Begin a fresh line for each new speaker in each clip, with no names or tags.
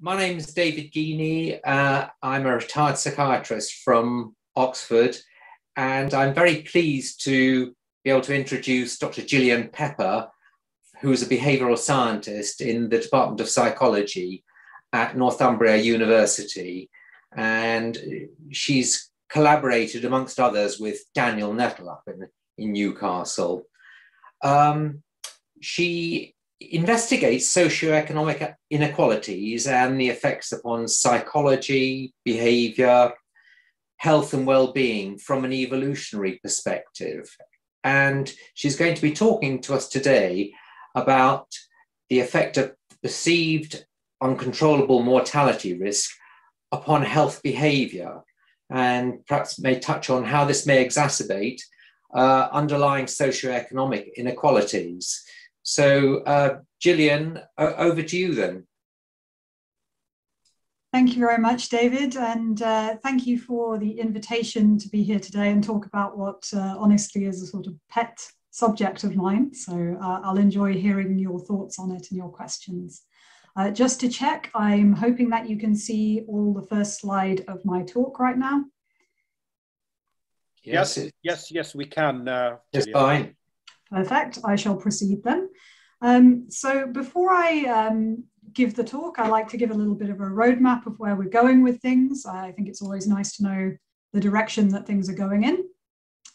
my name is David Geeney. Uh, I'm a retired psychiatrist from Oxford, and I'm very pleased to be able to introduce Dr. Gillian Pepper, who is a behavioral scientist in the Department of Psychology at Northumbria University. And she's collaborated, amongst others, with Daniel Nettle up in, in Newcastle. Um, she investigates socioeconomic inequalities and the effects upon psychology, behavior, health, and well being from an evolutionary perspective. And she's going to be talking to us today about the effect of perceived uncontrollable mortality risk upon health behavior, and perhaps may touch on how this may exacerbate uh, underlying socioeconomic inequalities. So, uh, Gillian, over to you then.
Thank you very much, David, and uh, thank you for the invitation to be here today and talk about what uh, honestly is a sort of pet subject of mine. So uh, I'll enjoy hearing your thoughts on it and your questions. Uh, just to check, I'm hoping that you can see all the first slide of my talk right now.
Yes, yes, yes, we can. Uh,
yes, fine.
Perfect. I shall proceed then. Um, so before I um, give the talk, I like to give a little bit of a roadmap of where we're going with things. I think it's always nice to know the direction that things are going in.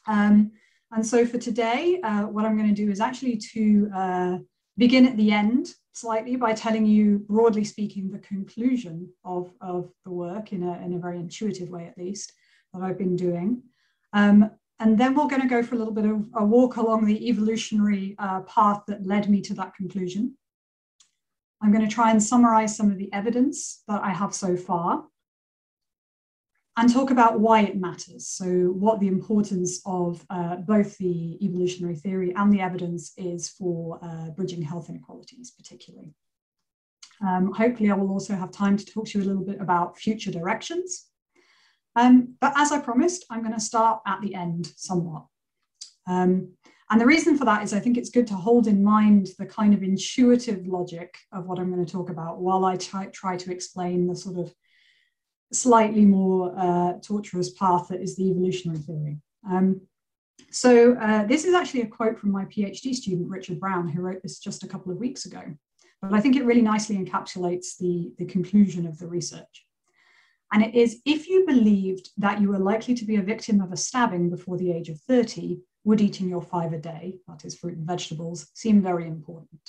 Um, and so for today, uh, what I'm going to do is actually to uh, begin at the end slightly by telling you, broadly speaking, the conclusion of, of the work in a, in a very intuitive way, at least, that I've been doing. Um, and then we're going to go for a little bit of a walk along the evolutionary uh, path that led me to that conclusion. I'm going to try and summarize some of the evidence that I have so far and talk about why it matters. So, what the importance of uh, both the evolutionary theory and the evidence is for uh, bridging health inequalities, particularly. Um, hopefully, I will also have time to talk to you a little bit about future directions um, but as I promised, I'm going to start at the end somewhat. Um, and the reason for that is I think it's good to hold in mind the kind of intuitive logic of what I'm going to talk about while I try, to explain the sort of slightly more uh, tortuous path that is the evolutionary theory. Um, so uh, this is actually a quote from my PhD student, Richard Brown, who wrote this just a couple of weeks ago. But I think it really nicely encapsulates the, the conclusion of the research. And it is if you believed that you were likely to be a victim of a stabbing before the age of 30, would eating your five a day, that is fruit and vegetables, seem very important.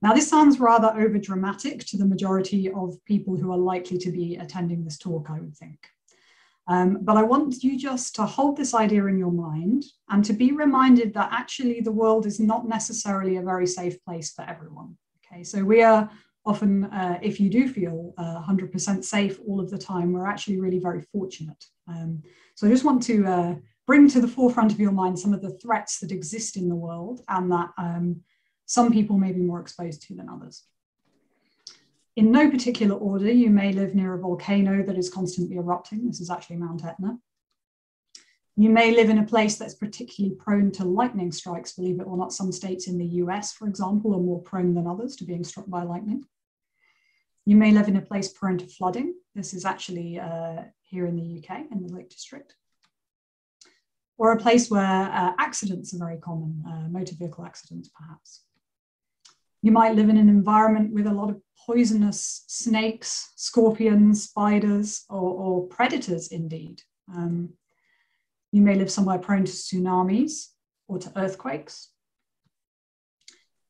Now, this sounds rather over dramatic to the majority of people who are likely to be attending this talk, I would think. Um, but I want you just to hold this idea in your mind and to be reminded that actually the world is not necessarily a very safe place for everyone. Okay, so we are often uh, if you do feel uh, 100% safe all of the time, we're actually really very fortunate. Um, so I just want to uh, bring to the forefront of your mind some of the threats that exist in the world and that um, some people may be more exposed to than others. In no particular order, you may live near a volcano that is constantly erupting. This is actually Mount Etna. You may live in a place that's particularly prone to lightning strikes. Believe it or not, some states in the US, for example, are more prone than others to being struck by lightning. You may live in a place prone to flooding. This is actually uh, here in the UK, in the Lake District. Or a place where uh, accidents are very common, uh, motor vehicle accidents perhaps. You might live in an environment with a lot of poisonous snakes, scorpions, spiders, or, or predators indeed. Um, you may live somewhere prone to tsunamis or to earthquakes.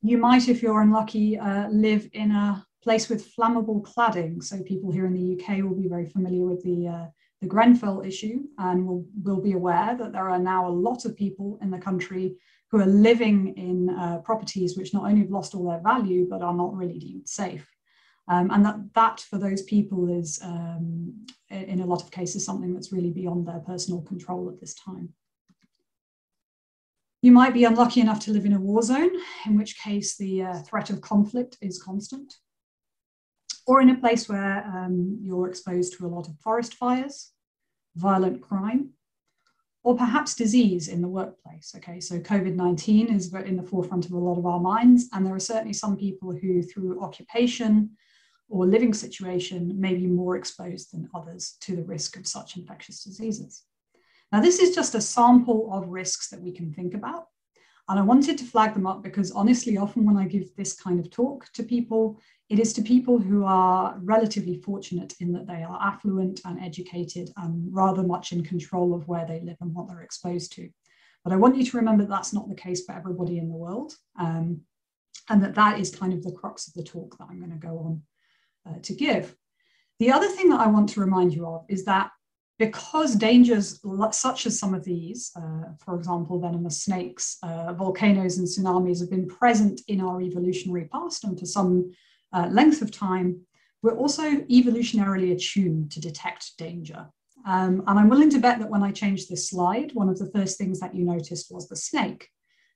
You might, if you're unlucky, uh, live in a place with flammable cladding. So people here in the UK will be very familiar with the, uh, the Grenfell issue and will, will be aware that there are now a lot of people in the country who are living in uh, properties which not only have lost all their value, but are not really deemed safe. Um, and that, that for those people is, um, in a lot of cases, something that's really beyond their personal control at this time. You might be unlucky enough to live in a war zone, in which case the uh, threat of conflict is constant or in a place where um, you're exposed to a lot of forest fires, violent crime, or perhaps disease in the workplace. Okay, so COVID 19 is in the forefront of a lot of our minds, and there are certainly some people who, through occupation, or living situation may be more exposed than others to the risk of such infectious diseases. Now, this is just a sample of risks that we can think about. And I wanted to flag them up because honestly, often when I give this kind of talk to people, it is to people who are relatively fortunate in that they are affluent and educated and rather much in control of where they live and what they're exposed to. But I want you to remember that that's not the case for everybody in the world. Um, and that that is kind of the crux of the talk that I'm going to go on uh, to give. The other thing that I want to remind you of is that because dangers such as some of these, uh, for example, venomous snakes, uh, volcanoes, and tsunamis have been present in our evolutionary past and for some uh, length of time, we're also evolutionarily attuned to detect danger. Um, and I'm willing to bet that when I changed this slide, one of the first things that you noticed was the snake,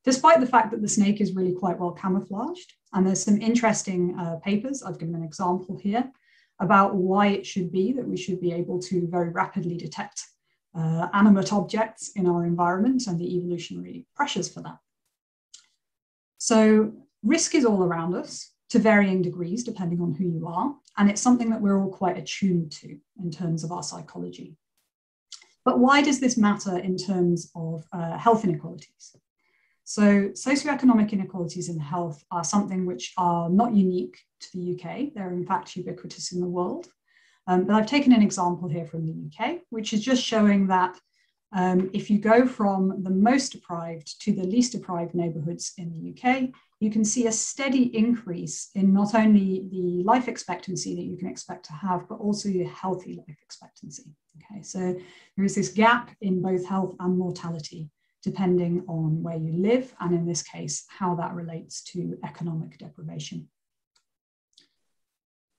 despite the fact that the snake is really quite well camouflaged. And there's some interesting uh, papers, I've given an example here, about why it should be that we should be able to very rapidly detect uh, animate objects in our environment and the evolutionary pressures for that. So risk is all around us to varying degrees, depending on who you are. And it's something that we're all quite attuned to in terms of our psychology. But why does this matter in terms of uh, health inequalities? So socioeconomic inequalities in health are something which are not unique to the UK. They're in fact ubiquitous in the world. Um, but I've taken an example here from the UK, which is just showing that um, if you go from the most deprived to the least deprived neighbourhoods in the UK, you can see a steady increase in not only the life expectancy that you can expect to have, but also your healthy life expectancy. Okay, so there is this gap in both health and mortality depending on where you live, and in this case, how that relates to economic deprivation.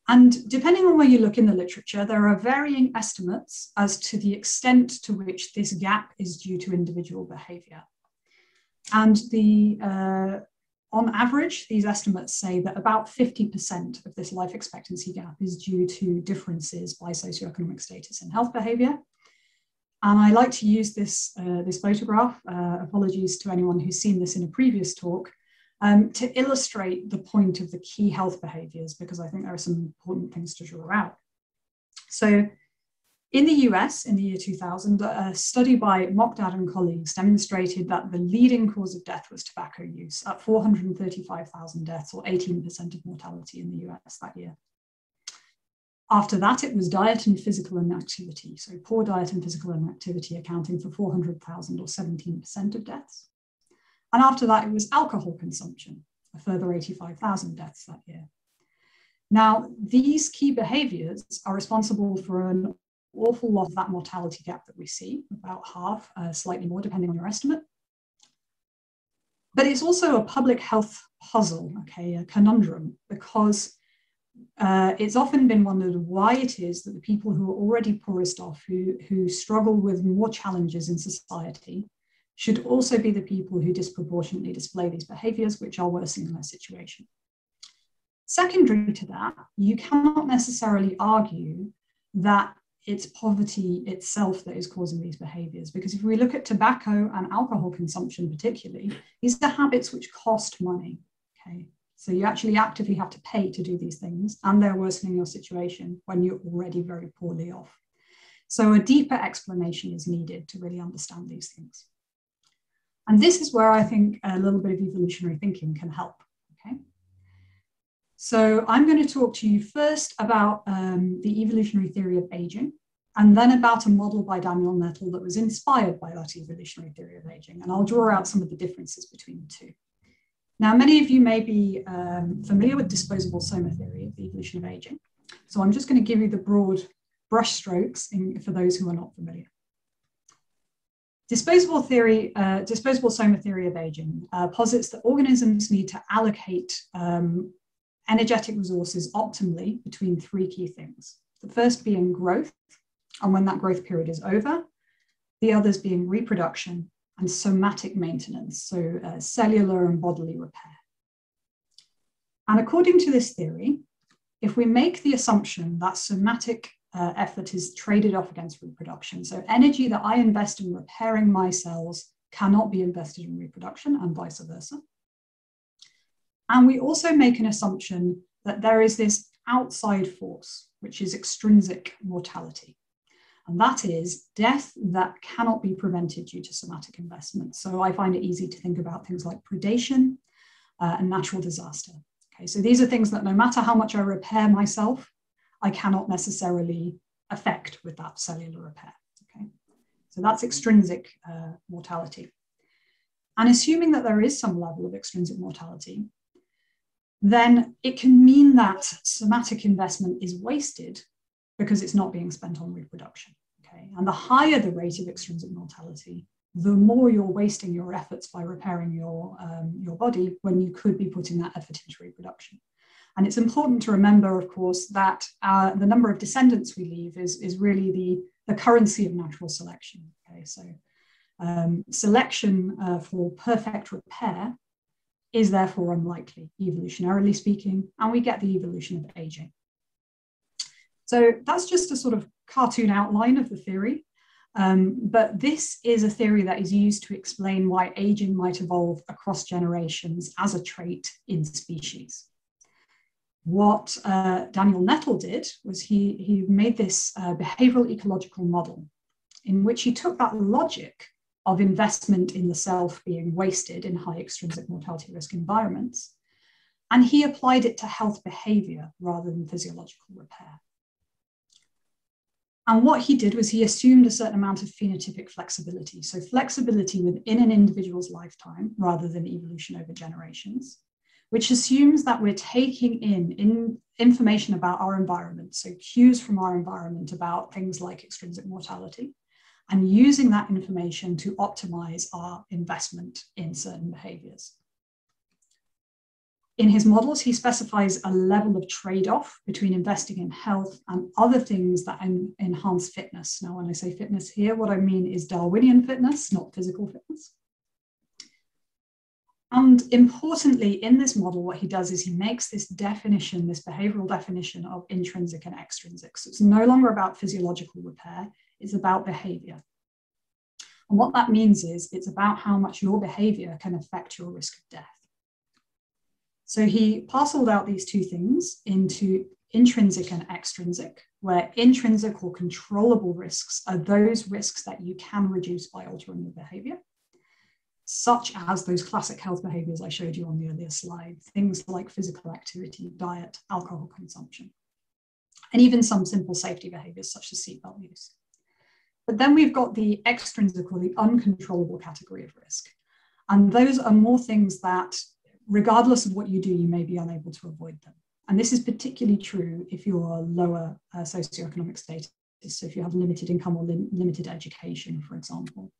And depending on where you look in the literature, there are varying estimates as to the extent to which this gap is due to individual behavior. And the, uh, on average, these estimates say that about 50% of this life expectancy gap is due to differences by socioeconomic status and health behavior. And I like to use this, uh, this photograph, uh, apologies to anyone who's seen this in a previous talk, um, to illustrate the point of the key health behaviors, because I think there are some important things to draw out. So in the US in the year 2000, a study by Mokdad and colleagues demonstrated that the leading cause of death was tobacco use at 435,000 deaths or 18% of mortality in the US that year. After that, it was diet and physical inactivity. So poor diet and physical inactivity accounting for 400,000 or 17% of deaths. And after that, it was alcohol consumption, a further 85,000 deaths that year. Now, these key behaviors are responsible for an awful lot of that mortality gap that we see, about half, uh, slightly more, depending on your estimate. But it's also a public health puzzle, okay, a conundrum, because uh, it's often been wondered why it is that the people who are already poorest off, who, who struggle with more challenges in society, should also be the people who disproportionately display these behaviors, which are worsening their situation. Secondary to that, you cannot necessarily argue that it's poverty itself that is causing these behaviors. Because if we look at tobacco and alcohol consumption, particularly, these are habits which cost money. Okay. So you actually actively have to pay to do these things, and they're worsening your situation when you're already very poorly off. So a deeper explanation is needed to really understand these things. And this is where I think a little bit of evolutionary thinking can help. So I'm going to talk to you first about um, the evolutionary theory of aging, and then about a model by Daniel Nettle that was inspired by that evolutionary theory of aging. And I'll draw out some of the differences between the two. Now, many of you may be um, familiar with disposable soma theory of the evolution of aging. So I'm just going to give you the broad brushstrokes for those who are not familiar. Disposable theory, uh, disposable soma theory of aging uh, posits that organisms need to allocate um, energetic resources optimally between three key things. The first being growth, and when that growth period is over, the others being reproduction, and somatic maintenance, so uh, cellular and bodily repair. And according to this theory, if we make the assumption that somatic uh, effort is traded off against reproduction, so energy that I invest in repairing my cells cannot be invested in reproduction and vice versa. And we also make an assumption that there is this outside force, which is extrinsic mortality. And that is death that cannot be prevented due to somatic investment. So I find it easy to think about things like predation uh, and natural disaster. Okay, so these are things that no matter how much I repair myself, I cannot necessarily affect with that cellular repair. Okay, so that's extrinsic uh, mortality. And assuming that there is some level of extrinsic mortality, then it can mean that somatic investment is wasted because it's not being spent on reproduction. Okay? And the higher the rate of extrinsic mortality, the more you're wasting your efforts by repairing your, um, your body when you could be putting that effort into reproduction. And it's important to remember, of course, that uh, the number of descendants we leave is, is really the, the currency of natural selection. Okay, so um, selection uh, for perfect repair is therefore unlikely, evolutionarily speaking, and we get the evolution of aging. So that's just a sort of cartoon outline of the theory. Um, but this is a theory that is used to explain why aging might evolve across generations as a trait in species. What uh, Daniel Nettle did was he, he made this uh, behavioral ecological model in which he took that logic of investment in the self being wasted in high extrinsic mortality risk environments, and he applied it to health behavior rather than physiological repair. And what he did was he assumed a certain amount of phenotypic flexibility. So, flexibility within an individual's lifetime rather than evolution over generations, which assumes that we're taking in, in information about our environment, so cues from our environment about things like extrinsic mortality, and using that information to optimize our investment in certain behaviors. In his models, he specifies a level of trade off between investing in health and other things that enhance fitness. Now, when I say fitness here, what I mean is Darwinian fitness, not physical fitness. And importantly, in this model, what he does is he makes this definition, this behavioral definition of intrinsic and extrinsic. So it's no longer about physiological repair, it's about behavior. And what that means is it's about how much your behavior can affect your risk of death. So he parceled out these two things into intrinsic and extrinsic, where intrinsic or controllable risks are those risks that you can reduce by altering your behavior, such as those classic health behaviors I showed you on the earlier slide, things like physical activity, diet, alcohol consumption, and even some simple safety behaviors such as seatbelt use. But then we've got the extrinsic or the uncontrollable category of risk. And those are more things that, regardless of what you do, you may be unable to avoid them. And this is particularly true if you're lower uh, socioeconomic status, so if you have limited income or lim limited education, for example.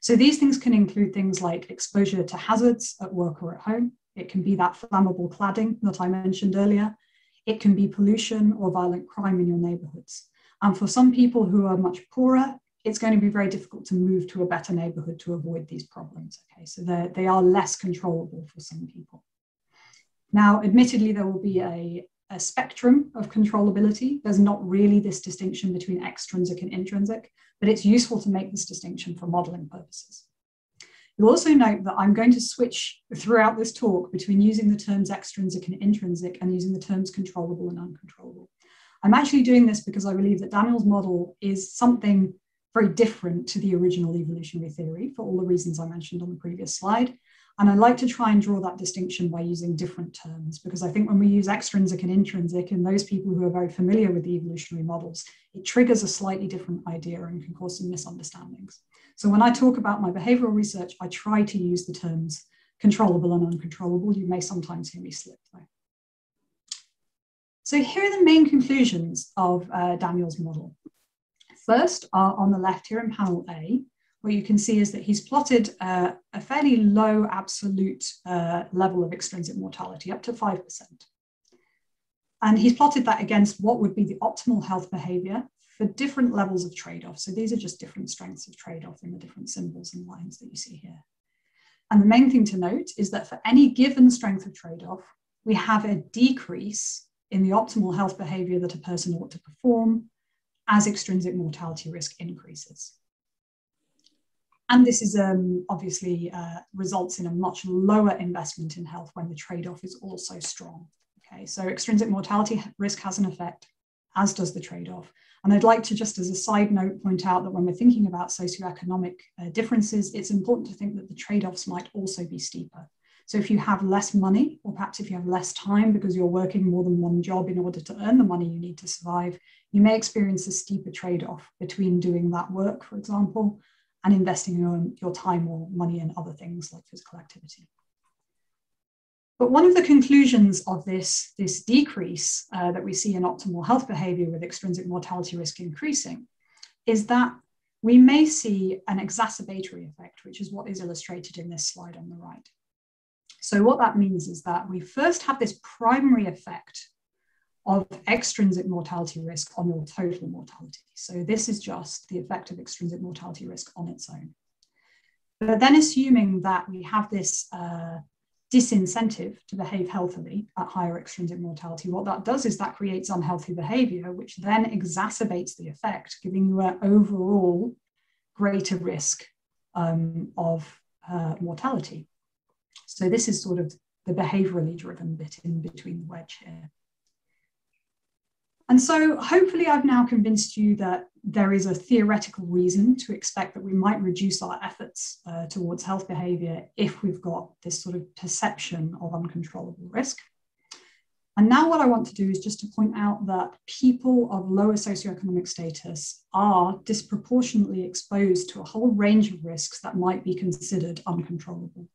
So these things can include things like exposure to hazards at work or at home. It can be that flammable cladding that I mentioned earlier. It can be pollution or violent crime in your neighborhoods. And for some people who are much poorer, it's going to be very difficult to move to a better neighborhood to avoid these problems. Okay, so they are less controllable for some people. Now, admittedly, there will be a, a spectrum of controllability. There's not really this distinction between extrinsic and intrinsic, but it's useful to make this distinction for modeling purposes. You'll also note that I'm going to switch throughout this talk between using the terms extrinsic and intrinsic and using the terms controllable and uncontrollable. I'm actually doing this because I believe that Daniel's model is something very different to the original evolutionary theory for all the reasons I mentioned on the previous slide. And I like to try and draw that distinction by using different terms, because I think when we use extrinsic and intrinsic, and those people who are very familiar with the evolutionary models, it triggers a slightly different idea and can cause some misunderstandings. So when I talk about my behavioral research, I try to use the terms controllable and uncontrollable. You may sometimes hear me slip though. So here are the main conclusions of uh, Daniel's model. First, uh, on the left here in panel A, what you can see is that he's plotted uh, a fairly low absolute uh, level of extrinsic mortality, up to 5%. And he's plotted that against what would be the optimal health behavior for different levels of trade-off. So these are just different strengths of trade-off in the different symbols and lines that you see here. And the main thing to note is that for any given strength of trade-off, we have a decrease in the optimal health behavior that a person ought to perform as extrinsic mortality risk increases. And this is um, obviously uh, results in a much lower investment in health when the trade-off is also strong. Okay, so extrinsic mortality risk has an effect, as does the trade-off. And I'd like to just as a side note point out that when we're thinking about socioeconomic uh, differences, it's important to think that the trade-offs might also be steeper. So if you have less money, or perhaps if you have less time because you're working more than one job in order to earn the money you need to survive, you may experience a steeper trade-off between doing that work, for example, and investing your, your time or money in other things like physical activity. But one of the conclusions of this, this decrease uh, that we see in optimal health behavior with extrinsic mortality risk increasing is that we may see an exacerbatory effect, which is what is illustrated in this slide on the right. So what that means is that we first have this primary effect of extrinsic mortality risk on your total mortality. So this is just the effect of extrinsic mortality risk on its own. But then assuming that we have this uh, disincentive to behave healthily at higher extrinsic mortality, what that does is that creates unhealthy behavior, which then exacerbates the effect, giving you an overall greater risk um, of uh, mortality. So this is sort of the behaviorally driven bit in between the wedge here. And so hopefully I've now convinced you that there is a theoretical reason to expect that we might reduce our efforts uh, towards health behavior if we've got this sort of perception of uncontrollable risk. And now what I want to do is just to point out that people of lower socioeconomic status are disproportionately exposed to a whole range of risks that might be considered uncontrollable.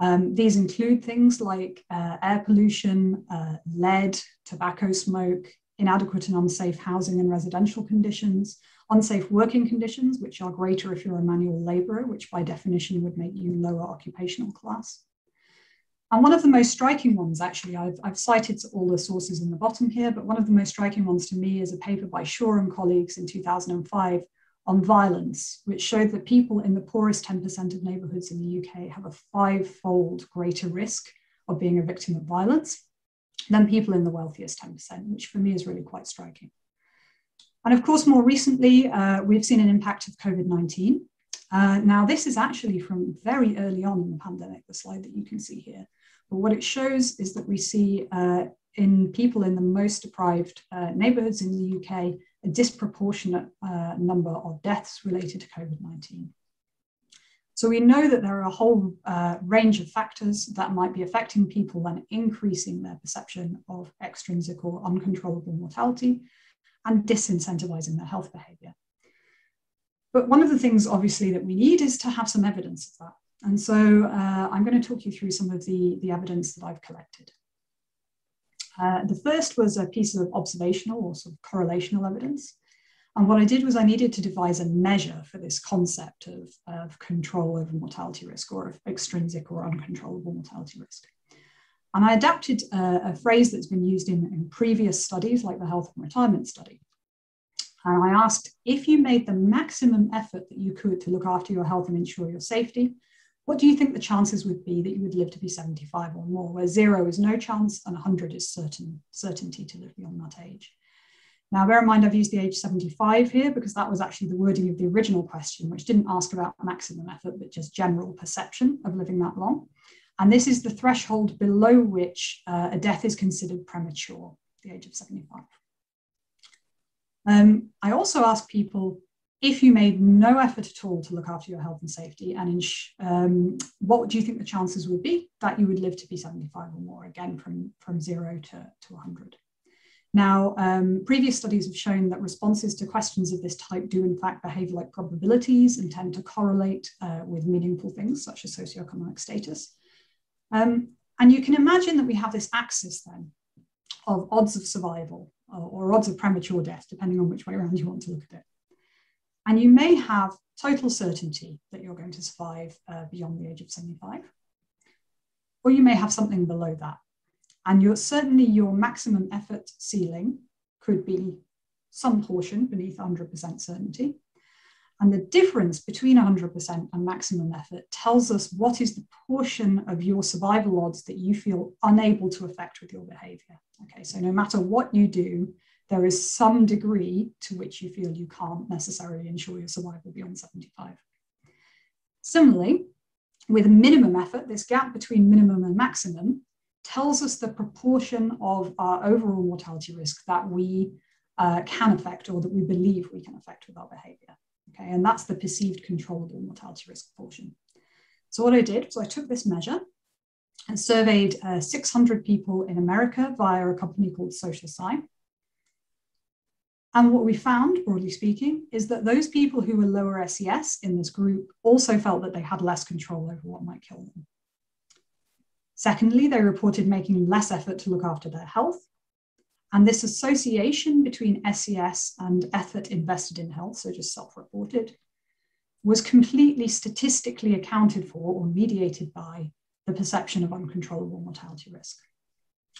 Um, these include things like uh, air pollution, uh, lead, tobacco smoke, inadequate and unsafe housing and residential conditions, unsafe working conditions, which are greater if you're a manual laborer, which by definition would make you lower occupational class. And one of the most striking ones, actually, I've, I've, cited all the sources in the bottom here, but one of the most striking ones to me is a paper by Shaw and colleagues in 2005 on violence, which showed that people in the poorest 10% of neighborhoods in the UK have a five-fold greater risk of being a victim of violence than people in the wealthiest 10%, which for me is really quite striking. And of course, more recently, uh, we've seen an impact of COVID-19. Uh, now, this is actually from very early on in the pandemic, the slide that you can see here. But what it shows is that we see uh, in people in the most deprived uh, neighborhoods in the UK, a disproportionate uh, number of deaths related to COVID 19. So we know that there are a whole uh, range of factors that might be affecting people and increasing their perception of extrinsic or uncontrollable mortality and disincentivizing their health behavior. But one of the things, obviously, that we need is to have some evidence of that. And so uh, I'm going to talk you through some of the, the evidence that I've collected. Uh, the first was a piece of observational or sort of correlational evidence. And what I did was I needed to devise a measure for this concept of, of control over mortality risk or of extrinsic or uncontrollable mortality risk. And I adapted a, a phrase that's been used in, in previous studies like the health and retirement study. And I asked if you made the maximum effort that you could to look after your health and ensure your safety, what do you think the chances would be that you would live to be 75 or more, where zero is no chance and 100 is certain certainty to live beyond that age? Now, bear in mind, I've used the age 75 here because that was actually the wording of the original question, which didn't ask about maximum effort, but just general perception of living that long. And this is the threshold below which uh, a death is considered premature, the age of 75. Um, I also ask people if you made no effort at all to look after your health and safety, and um, what do you think the chances would be that you would live to be 75 or more, again, from, from zero to, to 100? Now, um, previous studies have shown that responses to questions of this type do in fact behave like probabilities and tend to correlate uh, with meaningful things such as socioeconomic status. Um, and you can imagine that we have this axis then of odds of survival or, or odds of premature death, depending on which way around you want to look at it. And you may have total certainty that you're going to survive uh, beyond the age of 75. Or you may have something below that. And you're, certainly your maximum effort ceiling could be some portion beneath 100% certainty. And the difference between 100% and maximum effort tells us what is the portion of your survival odds that you feel unable to affect with your behavior. Okay, so no matter what you do, there is some degree to which you feel you can't necessarily ensure your survival beyond 75. Similarly, with minimum effort, this gap between minimum and maximum tells us the proportion of our overall mortality risk that we uh, can affect or that we believe we can affect with our behavior. Okay, and that's the perceived controllable mortality risk portion. So what I did was I took this measure and surveyed uh, 600 people in America via a company called SocialSci. And what we found, broadly speaking, is that those people who were lower SES in this group also felt that they had less control over what might kill them. Secondly, they reported making less effort to look after their health. And this association between SES and effort invested in health, so just self reported, was completely statistically accounted for or mediated by the perception of uncontrollable mortality risk.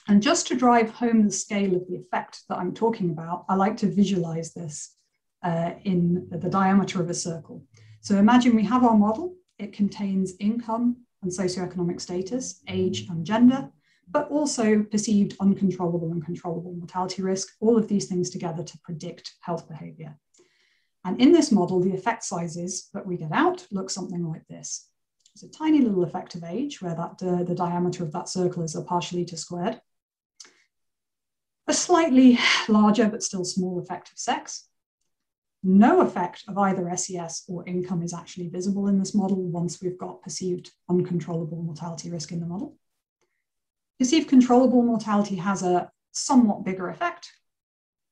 And just to drive home the scale of the effect that I'm talking about, I like to visualize this uh, in the diameter of a circle. So imagine we have our model, it contains income and socioeconomic status, age and gender, but also perceived uncontrollable and controllable mortality risk, all of these things together to predict health behavior. And in this model, the effect sizes that we get out look something like this. It's a tiny little effect of age where that, uh, the diameter of that circle is a partial eta squared. A slightly larger but still small effect of sex. No effect of either SES or income is actually visible in this model once we've got perceived uncontrollable mortality risk in the model. Perceived controllable mortality has a somewhat bigger effect,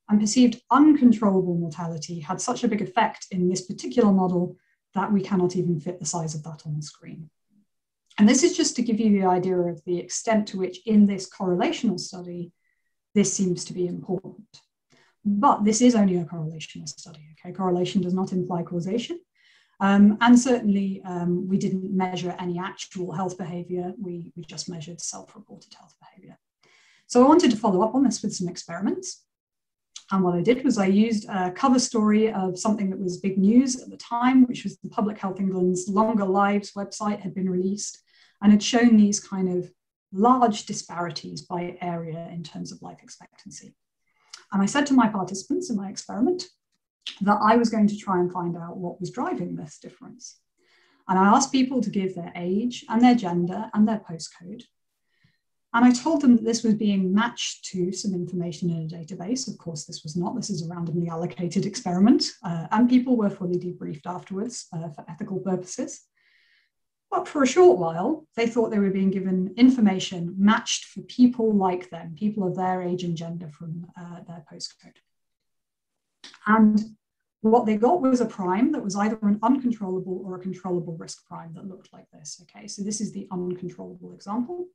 and perceived uncontrollable mortality had such a big effect in this particular model that we cannot even fit the size of that on the screen. And this is just to give you the idea of the extent to which in this correlational study, this seems to be important. But this is only a correlational study, okay? Correlation does not imply causation. Um, and certainly um, we didn't measure any actual health behavior, we, we just measured self-reported health behavior. So I wanted to follow up on this with some experiments. And what I did was I used a cover story of something that was big news at the time, which was the Public Health England's Longer Lives website had been released and had shown these kind of large disparities by area in terms of life expectancy. And I said to my participants in my experiment that I was going to try and find out what was driving this difference. And I asked people to give their age and their gender and their postcode and I told them that this was being matched to some information in a database. Of course, this was not. This is a randomly allocated experiment. Uh, and people were fully debriefed afterwards uh, for ethical purposes. But for a short while, they thought they were being given information matched for people like them, people of their age and gender from uh, their postcode. And what they got was a prime that was either an uncontrollable or a controllable risk prime that looked like this. Okay, so this is the uncontrollable example.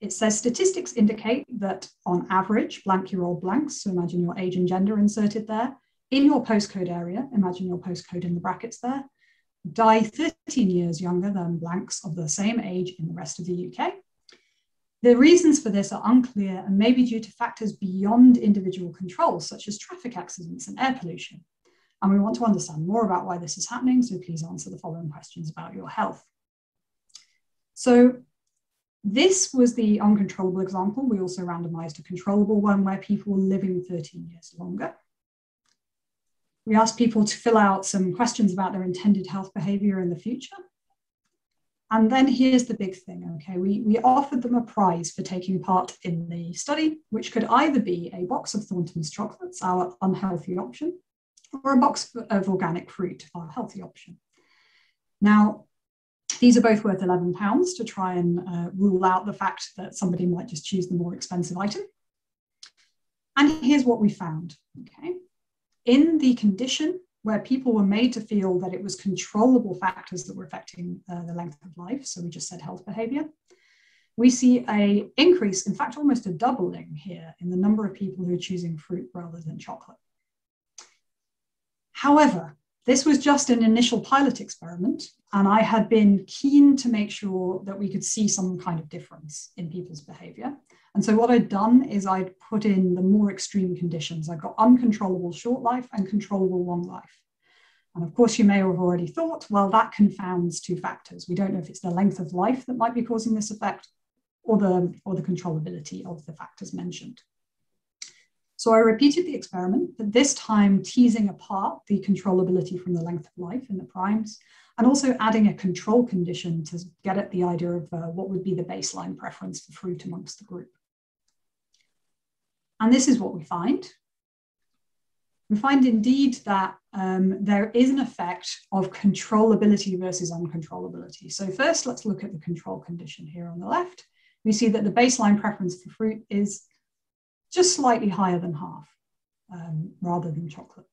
It says statistics indicate that on average, blank your old blanks, so imagine your age and gender inserted there, in your postcode area, imagine your postcode in the brackets there, die 13 years younger than blanks of the same age in the rest of the UK. The reasons for this are unclear and may be due to factors beyond individual control, such as traffic accidents and air pollution. And we want to understand more about why this is happening, so please answer the following questions about your health. So this was the uncontrollable example. We also randomized a controllable one where people were living 13 years longer. We asked people to fill out some questions about their intended health behavior in the future. And then here's the big thing, okay? We, we offered them a prize for taking part in the study, which could either be a box of Thornton's chocolates, our unhealthy option, or a box of organic fruit, our healthy option. Now, these are both worth £11 to try and uh, rule out the fact that somebody might just choose the more expensive item. And here's what we found, okay? In the condition where people were made to feel that it was controllable factors that were affecting uh, the length of life, so we just said health behavior, we see a increase, in fact, almost a doubling here in the number of people who are choosing fruit rather than chocolate. However, this was just an initial pilot experiment, and I had been keen to make sure that we could see some kind of difference in people's behavior. And so, what I'd done is I'd put in the more extreme conditions. I got uncontrollable short life and controllable long life. And of course, you may have already thought, well, that confounds two factors. We don't know if it's the length of life that might be causing this effect or the, or the controllability of the factors mentioned. So I repeated the experiment, but this time teasing apart the controllability from the length of life in the primes and also adding a control condition to get at the idea of uh, what would be the baseline preference for fruit amongst the group. And this is what we find. We find indeed that um, there is an effect of controllability versus uncontrollability. So first, let's look at the control condition here on the left. We see that the baseline preference for fruit is just slightly higher than half um, rather than chocolate.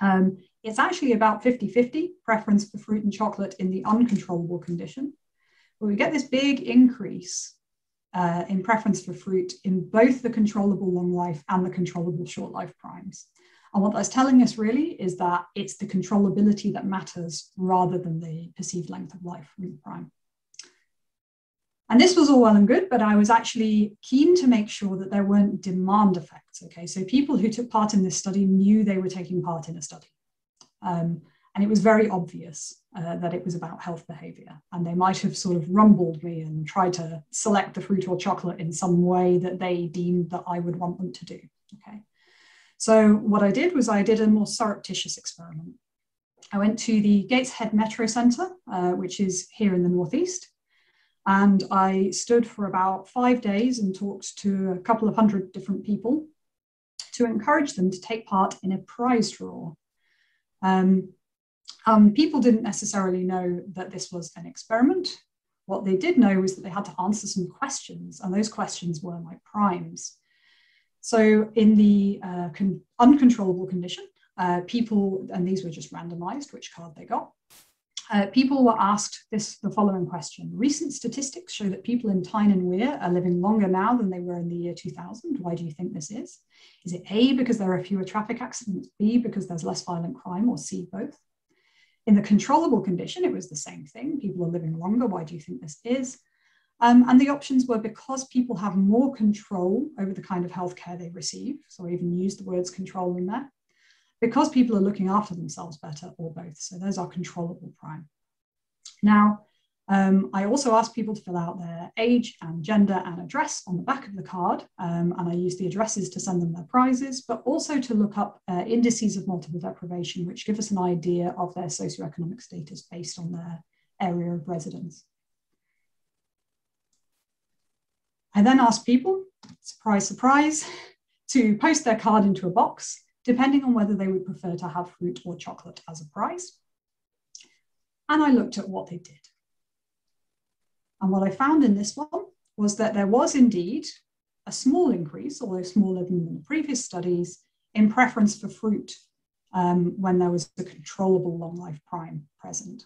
Um, it's actually about 50-50 preference for fruit and chocolate in the uncontrollable condition. But we get this big increase uh, in preference for fruit in both the controllable long life and the controllable short life primes. And what that's telling us really is that it's the controllability that matters rather than the perceived length of life from the prime. And this was all well and good, but I was actually keen to make sure that there weren't demand effects. Okay, so people who took part in this study knew they were taking part in a study. Um, and it was very obvious uh, that it was about health behavior. And they might have sort of rumbled me and tried to select the fruit or chocolate in some way that they deemed that I would want them to do. Okay. So what I did was I did a more surreptitious experiment. I went to the Gateshead Metro Centre, uh, which is here in the Northeast, and I stood for about five days and talked to a couple of hundred different people to encourage them to take part in a prize draw. Um, um, people didn't necessarily know that this was an experiment. What they did know was that they had to answer some questions, and those questions were like primes. So in the uh, con uncontrollable condition, uh, people, and these were just randomized, which card they got, uh, people were asked this the following question. Recent statistics show that people in Tyne and Wear are living longer now than they were in the year 2000. Why do you think this is? Is it A, because there are fewer traffic accidents, B, because there's less violent crime, or C, both? In the controllable condition, it was the same thing. People are living longer. Why do you think this is? Um, and the options were because people have more control over the kind of healthcare they receive. So I even used the words control in there. Because people are looking after themselves better or both. So those are controllable prime. Now, um, I also asked people to fill out their age and gender and address on the back of the card. Um, and I used the addresses to send them their prizes, but also to look up uh, indices of multiple deprivation, which give us an idea of their socioeconomic status based on their area of residence. I then asked people, surprise, surprise, to post their card into a box, depending on whether they would prefer to have fruit or chocolate as a prize. And I looked at what they did. And what I found in this one was that there was indeed a small increase, although smaller than the previous studies, in preference for fruit um, when there was a controllable long life prime present.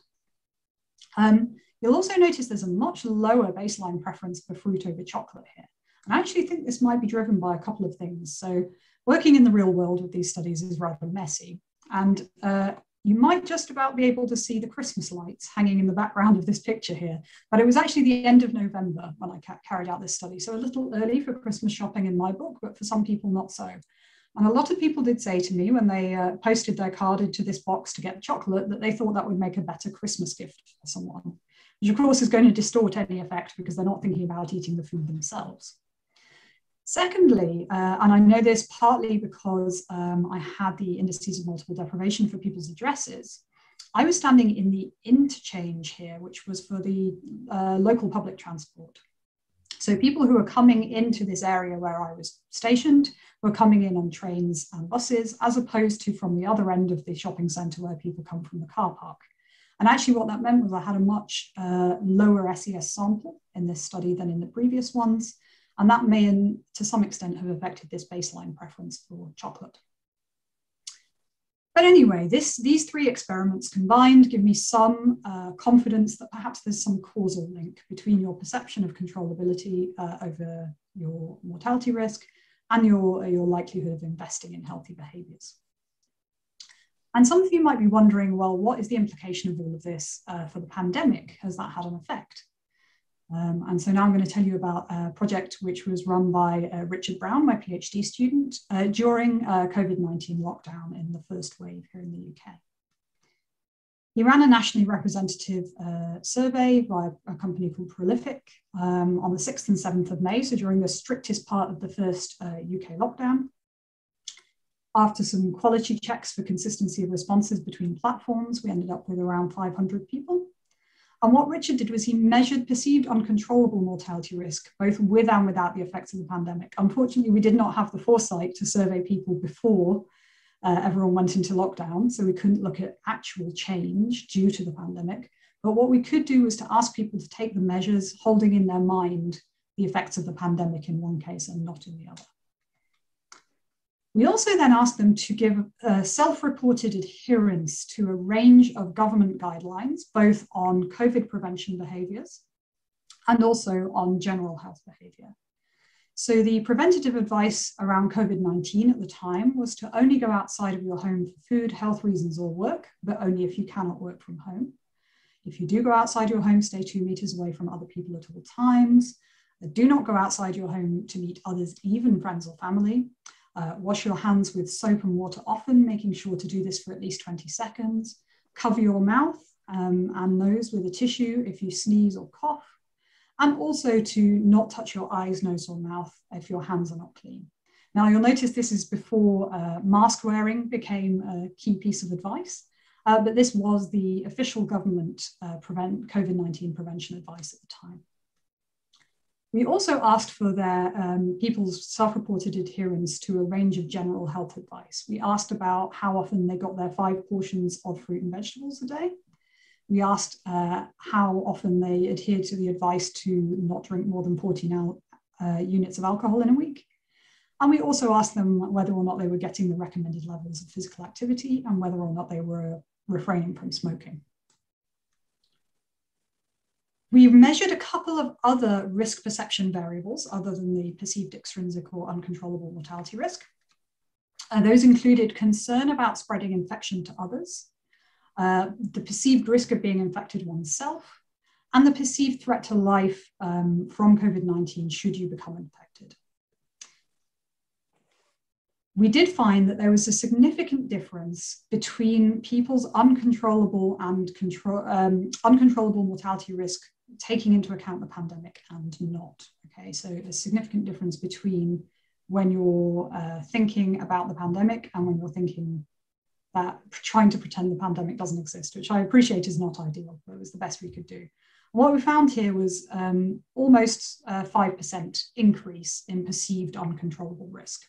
Um, You'll also notice there's a much lower baseline preference for fruit over chocolate here. And I actually think this might be driven by a couple of things. So working in the real world with these studies is rather messy. And uh, you might just about be able to see the Christmas lights hanging in the background of this picture here. But it was actually the end of November when I ca carried out this study. So a little early for Christmas shopping in my book, but for some people not so. And a lot of people did say to me when they uh, posted their card into this box to get chocolate that they thought that would make a better Christmas gift for someone which of course is going to distort any effect because they're not thinking about eating the food themselves. Secondly, uh, and I know this partly because um, I had the indices of multiple deprivation for people's addresses, I was standing in the interchange here, which was for the uh, local public transport. So people who were coming into this area where I was stationed were coming in on trains and buses, as opposed to from the other end of the shopping centre where people come from the car park. And actually what that meant was I had a much uh, lower SES sample in this study than in the previous ones. And that may, in, to some extent, have affected this baseline preference for chocolate. But anyway, this, these three experiments combined give me some uh, confidence that perhaps there's some causal link between your perception of controllability uh, over your mortality risk and your, your likelihood of investing in healthy behaviors. And some of you might be wondering, well, what is the implication of all of this uh, for the pandemic? Has that had an effect? Um, and so now I'm going to tell you about a project which was run by uh, Richard Brown, my PhD student, uh, during uh, COVID-19 lockdown in the first wave here in the UK. He ran a nationally representative uh, survey via a company called Prolific um, on the 6th and 7th of May, so during the strictest part of the first UK uh, lockdown. After some quality checks for consistency of responses between platforms, we ended up with around 500 people. And what Richard did was he measured perceived uncontrollable mortality risk, both with and without the effects of the pandemic. Unfortunately, we did not have the foresight to survey people before uh, everyone went into lockdown, so we couldn't look at actual change due to the pandemic. But what we could do was to ask people to take the measures, holding in their mind the effects of the pandemic in one case and not in the other. We also then asked them to give a self-reported adherence to a range of government guidelines, both on COVID prevention behaviours and also on general health behaviour. So the preventative advice around COVID-19 at the time was to only go outside of your home for food, health reasons or work, but only if you cannot work from home. If you do go outside your home, stay two meters away from other people at all times. Do not go outside your home to meet others, even friends or family. Uh, wash your hands with soap and water often, making sure to do this for at least 20 seconds. Cover your mouth um, and nose with a tissue if you sneeze or cough. And also to not touch your eyes, nose, or mouth if your hands are not clean. Now, you'll notice this is before uh, mask wearing became a key piece of advice, uh, but this was the official government uh, prevent COVID-19 prevention advice at the time. We also asked for their um, people's self-reported adherence to a range of general health advice. We asked about how often they got their five portions of fruit and vegetables a day. We asked uh, how often they adhered to the advice to not drink more than 14 uh, units of alcohol in a week. And we also asked them whether or not they were getting the recommended levels of physical activity and whether or not they were refraining from smoking. We've measured a couple of other risk perception variables other than the perceived extrinsic or uncontrollable mortality risk. Uh, those included concern about spreading infection to others, uh, the perceived risk of being infected oneself, and the perceived threat to life um, from COVID-19 should you become infected. We did find that there was a significant difference between people's uncontrollable and control, um, uncontrollable mortality risk taking into account the pandemic and not. Okay, so a significant difference between when you're uh, thinking about the pandemic and when you're thinking that trying to pretend the pandemic doesn't exist, which I appreciate is not ideal, but it was the best we could do. What we found here was um, almost a 5% increase in perceived uncontrollable risk,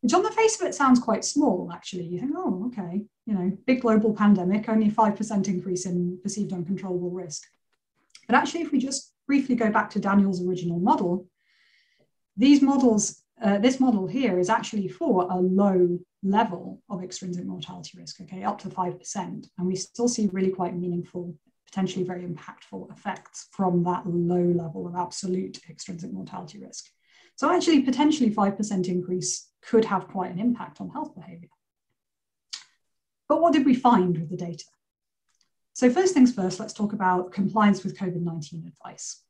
which on the face of it sounds quite small, actually. You think, oh, okay, you know, big global pandemic, only 5% increase in perceived uncontrollable risk. But actually, if we just briefly go back to Daniel's original model, these models, uh, this model here is actually for a low level of extrinsic mortality risk, okay, up to 5%. And we still see really quite meaningful, potentially very impactful effects from that low level of absolute extrinsic mortality risk. So actually, potentially 5% increase could have quite an impact on health behavior. But what did we find with the data? So first things first, let's talk about compliance with COVID-19 advice.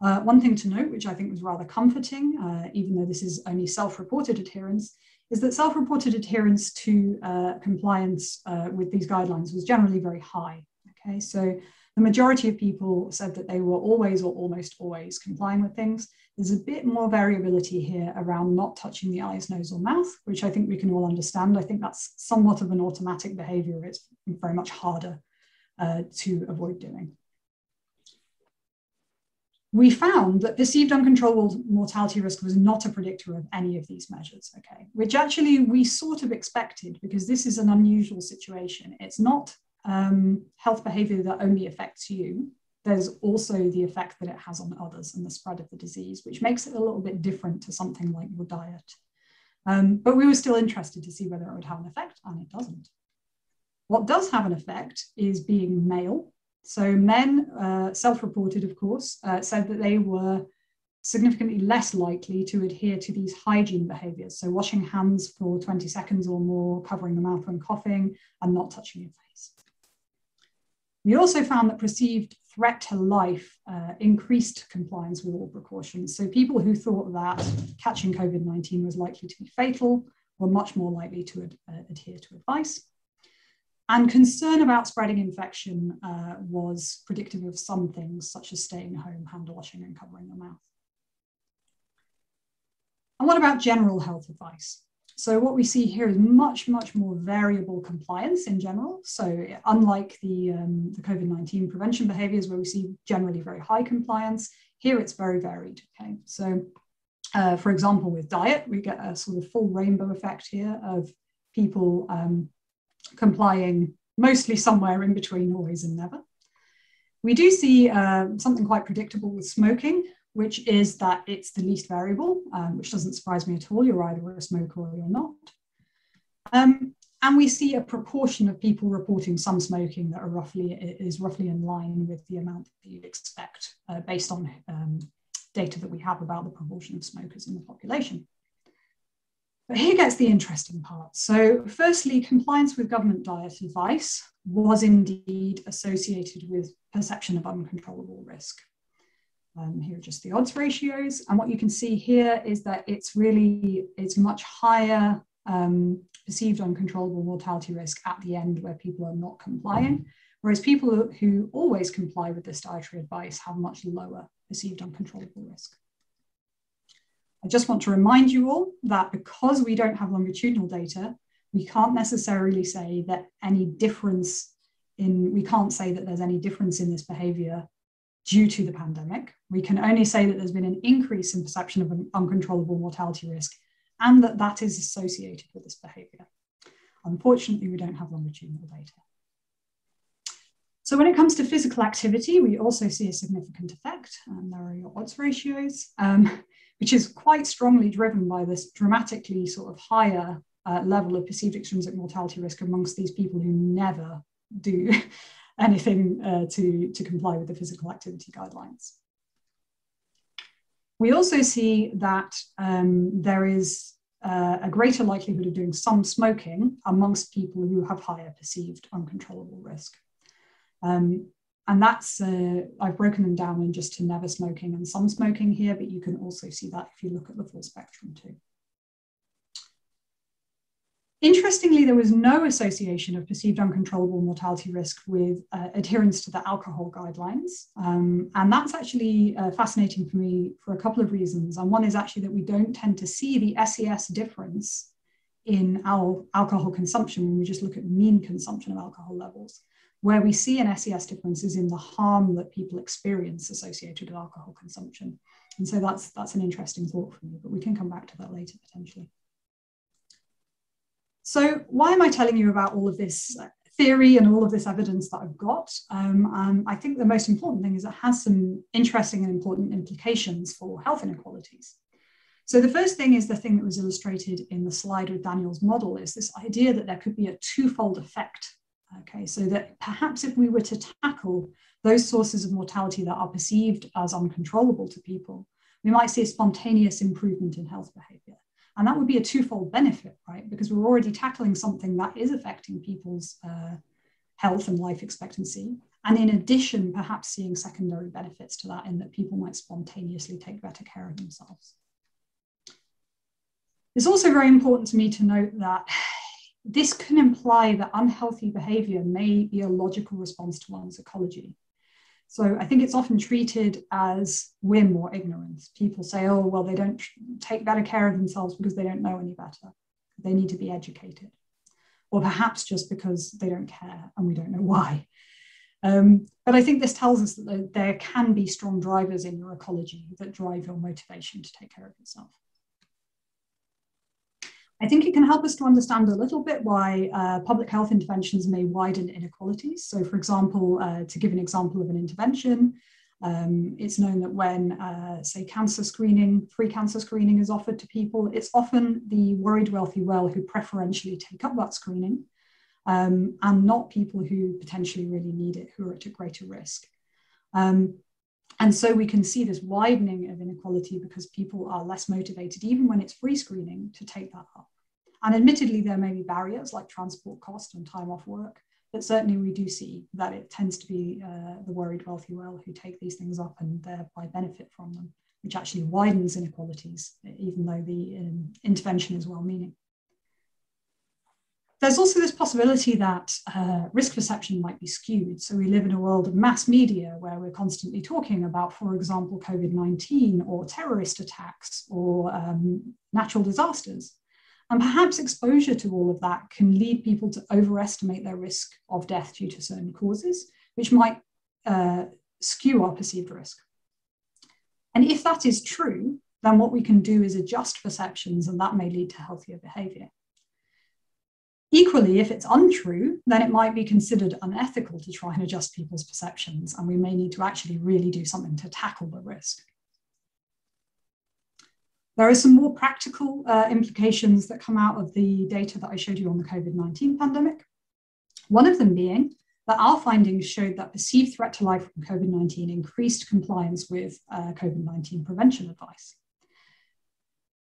Uh, one thing to note, which I think was rather comforting, uh, even though this is only self-reported adherence, is that self-reported adherence to uh, compliance uh, with these guidelines was generally very high. Okay, so the majority of people said that they were always or almost always complying with things. There's a bit more variability here around not touching the eyes, nose, or mouth, which I think we can all understand. I think that's somewhat of an automatic behavior. It's very much harder uh, to avoid doing. We found that perceived uncontrollable mortality risk was not a predictor of any of these measures, okay, which actually we sort of expected because this is an unusual situation. It's not um, health behavior that only affects you. There's also the effect that it has on others and the spread of the disease, which makes it a little bit different to something like your diet. Um, but we were still interested to see whether it would have an effect, and it doesn't. What does have an effect is being male. So men, uh, self-reported, of course, uh, said that they were significantly less likely to adhere to these hygiene behaviors. So washing hands for 20 seconds or more, covering the mouth when coughing, and not touching your face. We also found that perceived threat to life uh, increased compliance with all precautions. So people who thought that catching COVID-19 was likely to be fatal were much more likely to ad uh, adhere to advice. And concern about spreading infection uh, was predictive of some things, such as staying home, hand washing, and covering the mouth. And what about general health advice? so what we see here is much, much more variable compliance in general. So unlike the, um, the COVID-19 prevention behaviors where we see generally very high compliance, here it's very varied, okay? So uh, for example, with diet, we get a sort of full rainbow effect here of people um, complying mostly somewhere in between always and never. We do see uh, something quite predictable with smoking, which is that it's the least variable, um, which doesn't surprise me at all. You're either a smoker or you're not. Um, and we see a proportion of people reporting some smoking that are roughly is roughly in line with the amount that you'd expect uh, based on um, data that we have about the proportion of smokers in the population. But here gets the interesting part. So firstly, compliance with government diet advice was indeed associated with perception of uncontrollable risk. Um, here are just the odds ratios. And what you can see here is that it's really, it's much higher um, perceived uncontrollable mortality risk at the end where people are not complying, whereas people who always comply with this dietary advice have much lower perceived uncontrollable risk. I just want to remind you all that because we don't have longitudinal data, we can't necessarily say that any difference in, we can't say that there's any difference in this behavior due to the pandemic. We can only say that there's been an increase in perception of an uncontrollable mortality risk and that that is associated with this behavior. Unfortunately, we don't have longitudinal data. So when it comes to physical activity, we also see a significant effect, and there are your odds ratios, um, which is quite strongly driven by this dramatically sort of higher uh, level of perceived extrinsic mortality risk amongst these people who never do anything uh, to, to comply with the physical activity guidelines. We also see that um, there is uh, a greater likelihood of doing some smoking amongst people who have higher perceived uncontrollable risk. Um, and that's, uh, I've broken them down in just to never smoking and some smoking here, but you can also see that if you look at the full spectrum too. Interestingly, there was no association of perceived uncontrollable mortality risk with uh, adherence to the alcohol guidelines. Um, and that's actually uh, fascinating for me for a couple of reasons. And one is actually that we don't tend to see the SES difference in our alcohol consumption when we just look at mean consumption of alcohol levels. Where we see an SES difference is in the harm that people experience associated with alcohol consumption. And so that's, that's an interesting thought for me, but we can come back to that later potentially. So why am I telling you about all of this theory and all of this evidence that I've got? Um, um, I think the most important thing is it has some interesting and important implications for health inequalities. So the first thing is the thing that was illustrated in the slide with Daniel's model is this idea that there could be a twofold effect. Okay, so that perhaps if we were to tackle those sources of mortality that are perceived as uncontrollable to people, we might see a spontaneous improvement in health behavior. And that would be a twofold benefit, right? Because we're already tackling something that is affecting people's uh, health and life expectancy. And in addition, perhaps seeing secondary benefits to that in that people might spontaneously take better care of themselves. It's also very important to me to note that this can imply that unhealthy behavior may be a logical response to one's ecology. So I think it's often treated as whim or ignorance. People say, oh, well, they don't take better care of themselves because they don't know any better. They need to be educated. Or perhaps just because they don't care and we don't know why. Um, but I think this tells us that there can be strong drivers in your ecology that drive your motivation to take care of yourself. I think it can help us to understand a little bit why uh, public health interventions may widen inequalities. So for example, uh, to give an example of an intervention, um, it's known that when, uh, say, cancer screening, free cancer screening is offered to people, it's often the worried wealthy well who preferentially take up that screening um, and not people who potentially really need it, who are at a greater risk. Um, and so we can see this widening of inequality because people are less motivated, even when it's free screening, to take that up. And admittedly, there may be barriers like transport cost and time off work, but certainly we do see that it tends to be uh, the worried wealthy well who take these things up and thereby benefit from them, which actually widens inequalities, even though the um, intervention is well meaning. There's also this possibility that uh, risk perception might be skewed. So we live in a world of mass media where we're constantly talking about, for example, COVID 19 or terrorist attacks or um, natural disasters. And perhaps exposure to all of that can lead people to overestimate their risk of death due to certain causes, which might uh, skew our perceived risk. And if that is true, then what we can do is adjust perceptions, and that may lead to healthier behavior. Equally, if it's untrue, then it might be considered unethical to try and adjust people's perceptions, and we may need to actually really do something to tackle the risk. There are some more practical uh, implications that come out of the data that I showed you on the COVID 19 pandemic. One of them being that our findings showed that perceived threat to life from COVID 19 increased compliance with uh, COVID 19 prevention advice.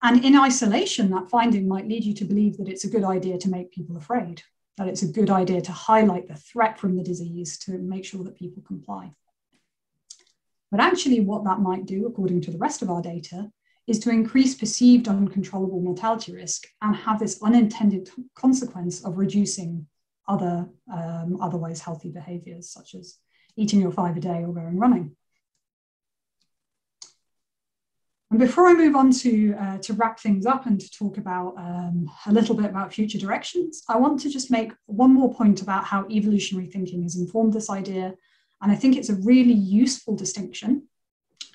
And in isolation, that finding might lead you to believe that it's a good idea to make people afraid, that it's a good idea to highlight the threat from the disease to make sure that people comply. But actually, what that might do, according to the rest of our data, is to increase perceived uncontrollable mortality risk and have this unintended consequence of reducing other um, otherwise healthy behaviors, such as eating your five a day or going running. And before I move on to, uh, to wrap things up and to talk about um, a little bit about future directions, I want to just make one more point about how evolutionary thinking has informed this idea. And I think it's a really useful distinction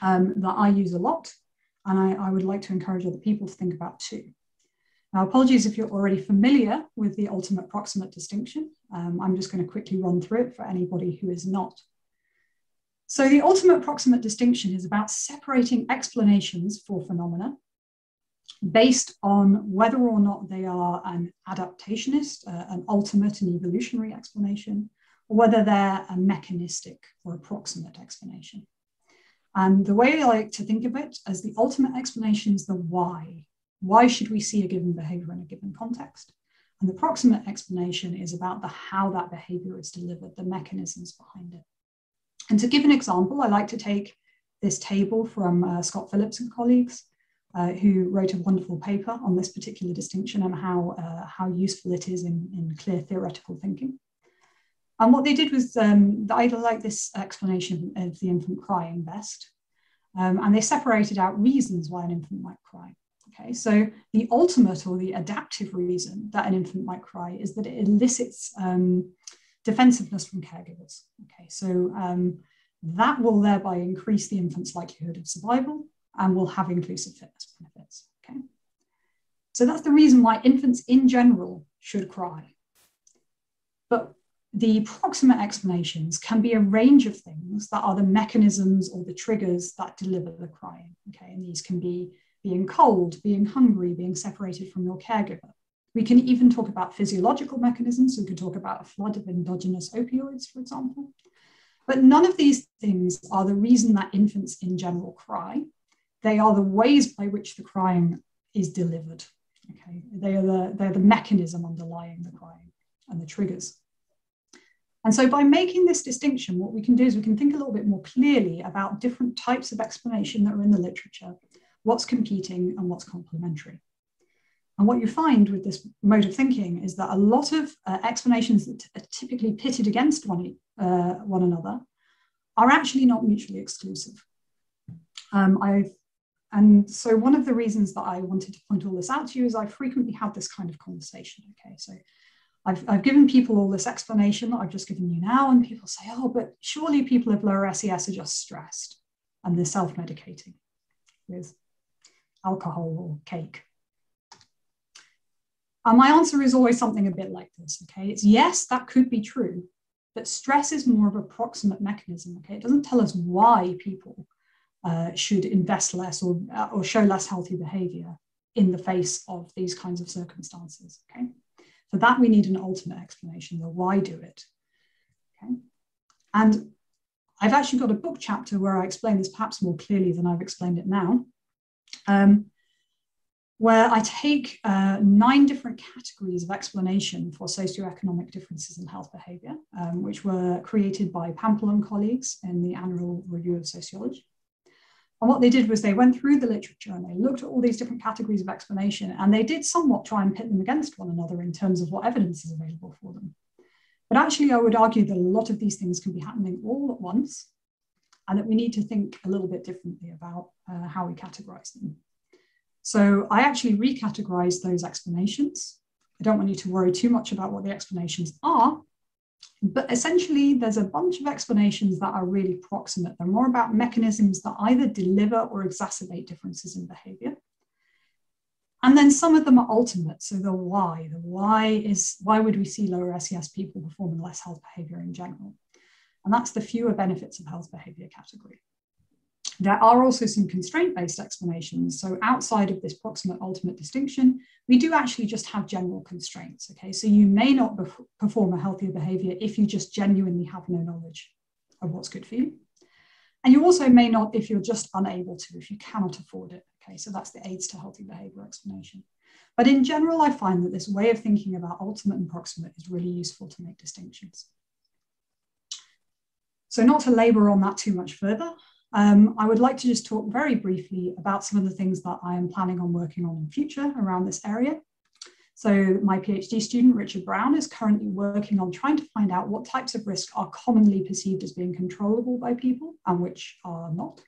um, that I use a lot. And I, I would like to encourage other people to think about too. Now, apologies if you're already familiar with the ultimate proximate distinction. Um, I'm just going to quickly run through it for anybody who is not. So the ultimate proximate distinction is about separating explanations for phenomena based on whether or not they are an adaptationist, uh, an ultimate and evolutionary explanation, or whether they're a mechanistic or approximate explanation. And the way I like to think of it as the ultimate explanation is the why. Why should we see a given behavior in a given context? And the proximate explanation is about the how that behavior is delivered, the mechanisms behind it. And to give an example, I like to take this table from uh, Scott Phillips and colleagues, uh, who wrote a wonderful paper on this particular distinction and how, uh, how useful it is in, in clear theoretical thinking. And what they did was um, I like this explanation of the infant crying best. Um, and they separated out reasons why an infant might cry. Okay, so the ultimate or the adaptive reason that an infant might cry is that it elicits um, defensiveness from caregivers. Okay, so um, that will thereby increase the infant's likelihood of survival and will have inclusive fitness benefits. Okay, so that's the reason why infants in general should cry. But the proximate explanations can be a range of things that are the mechanisms or the triggers that deliver the crying. Okay, and these can be being cold, being hungry, being separated from your caregiver. We can even talk about physiological mechanisms. We could talk about a flood of endogenous opioids, for example. But none of these things are the reason that infants in general cry. They are the ways by which the crying is delivered. Okay, they are the, they're the mechanism underlying the crying and the triggers. And so by making this distinction, what we can do is we can think a little bit more clearly about different types of explanation that are in the literature, what's competing and what's complementary. And what you find with this mode of thinking is that a lot of uh, explanations that are typically pitted against one, uh, one another are actually not mutually exclusive. Um, I've, and so one of the reasons that I wanted to point all this out to you is I frequently have this kind of conversation. Okay, so I've, I've given people all this explanation that I've just given you now, and people say, oh, but surely people with lower SES are just stressed and they're self medicating with alcohol or cake. And my answer is always something a bit like this, okay? It's yes, that could be true, but stress is more of a proximate mechanism, okay? It doesn't tell us why people uh, should invest less or, uh, or show less healthy behavior in the face of these kinds of circumstances, okay? For that, we need an ultimate explanation, the why do it, okay? And I've actually got a book chapter where I explain this perhaps more clearly than I've explained it now. Um, where I take uh, nine different categories of explanation for socioeconomic differences in health behavior, um, which were created by Pampel and colleagues in the Annual Review of Sociology. And what they did was they went through the literature and they looked at all these different categories of explanation, and they did somewhat try and pit them against one another in terms of what evidence is available for them. But actually, I would argue that a lot of these things can be happening all at once, and that we need to think a little bit differently about uh, how we categorize them. So I actually recategorize those explanations. I don't want you to worry too much about what the explanations are, but essentially there's a bunch of explanations that are really proximate. They're more about mechanisms that either deliver or exacerbate differences in behavior. And then some of them are ultimate. So the why, the why is why would we see lower SES people performing less health behavior in general? And that's the fewer benefits of health behavior category. There are also some constraint-based explanations. So outside of this proximate ultimate distinction, we do actually just have general constraints, okay? So you may not perform a healthier behavior if you just genuinely have no knowledge of what's good for you. And you also may not if you're just unable to, if you cannot afford it, okay? So that's the aids to healthy behavior explanation. But in general, I find that this way of thinking about ultimate and proximate is really useful to make distinctions. So not to labor on that too much further, um, I would like to just talk very briefly about some of the things that I am planning on working on in future around this area. So my PhD student, Richard Brown, is currently working on trying to find out what types of risk are commonly perceived as being controllable by people and which are not.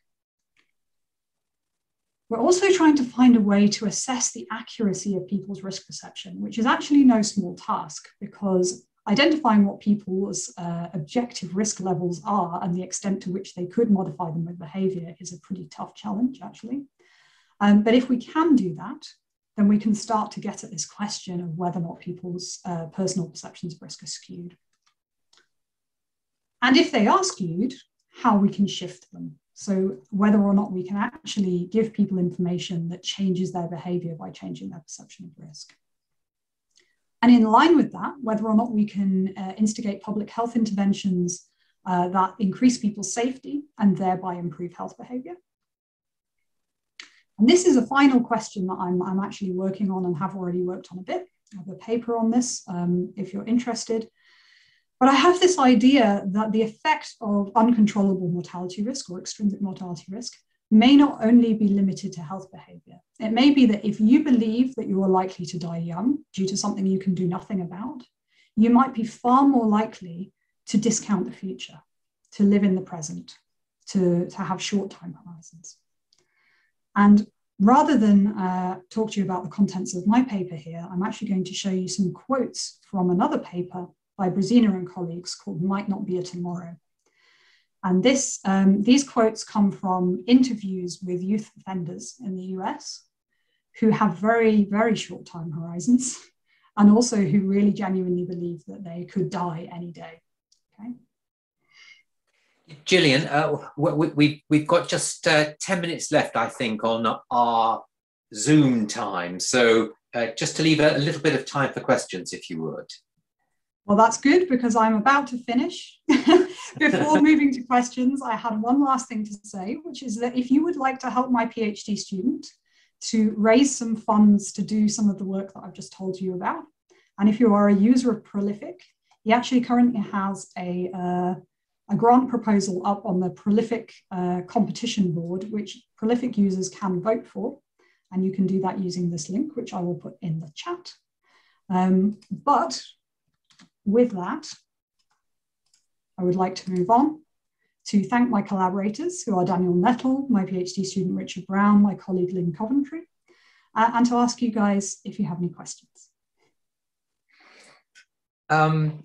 We're also trying to find a way to assess the accuracy of people's risk perception, which is actually no small task because identifying what people's uh, objective risk levels are and the extent to which they could modify them with behavior is a pretty tough challenge, actually. Um, but if we can do that, then we can start to get at this question of whether or not people's uh, personal perceptions of risk are skewed. And if they are skewed, how we can shift them. So whether or not we can actually give people information that changes their behavior by changing their perception of risk. And in line with that, whether or not we can uh, instigate public health interventions uh, that increase people's safety and thereby improve health behavior. And this is a final question that I'm, I'm actually working on and have already worked on a bit. I have a paper on this um, if you're interested. But I have this idea that the effect of uncontrollable mortality risk or extrinsic mortality risk may not only be limited to health behavior. It may be that if you believe that you are likely to die young due to something you can do nothing about, you might be far more likely to discount the future, to live in the present, to, to have short time horizons. And rather than uh, talk to you about the contents of my paper here, I'm actually going to show you some quotes from another paper by Brezina and colleagues called Might Not Be a Tomorrow. And this, um, these quotes come from interviews with youth offenders in the US who have very, very short time horizons and also who really genuinely believe that they could die any day. Okay.
Gillian, uh, we, we, we've got just uh, 10 minutes left, I think, on our Zoom time. So uh, just to leave a, a little bit of time for questions, if you would.
Well, that's good because I'm about to finish. Before moving to questions, I had one last thing to say, which is that if you would like to help my PhD student to raise some funds to do some of the work that I've just told you about, and if you are a user of Prolific, he actually currently has a, uh, a grant proposal up on the Prolific uh, competition board, which Prolific users can vote for. And you can do that using this link, which I will put in the chat. Um, but with that, I would like to move on to thank my collaborators, who are Daniel Nettle, my PhD student Richard Brown, my colleague Lynne Coventry, uh, and to ask you guys if you have any questions.
Um,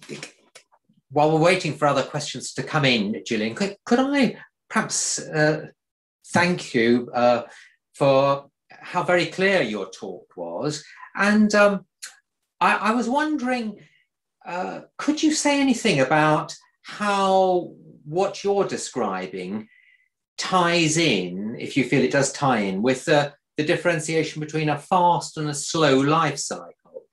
while we're waiting for other questions to come in, Gillian, could, could I perhaps uh, thank you uh, for how very clear your talk was? And um, I, I was wondering uh, could you say anything about how what you're describing ties in, if you feel it does tie in, with the, the differentiation between a fast and a slow life cycle?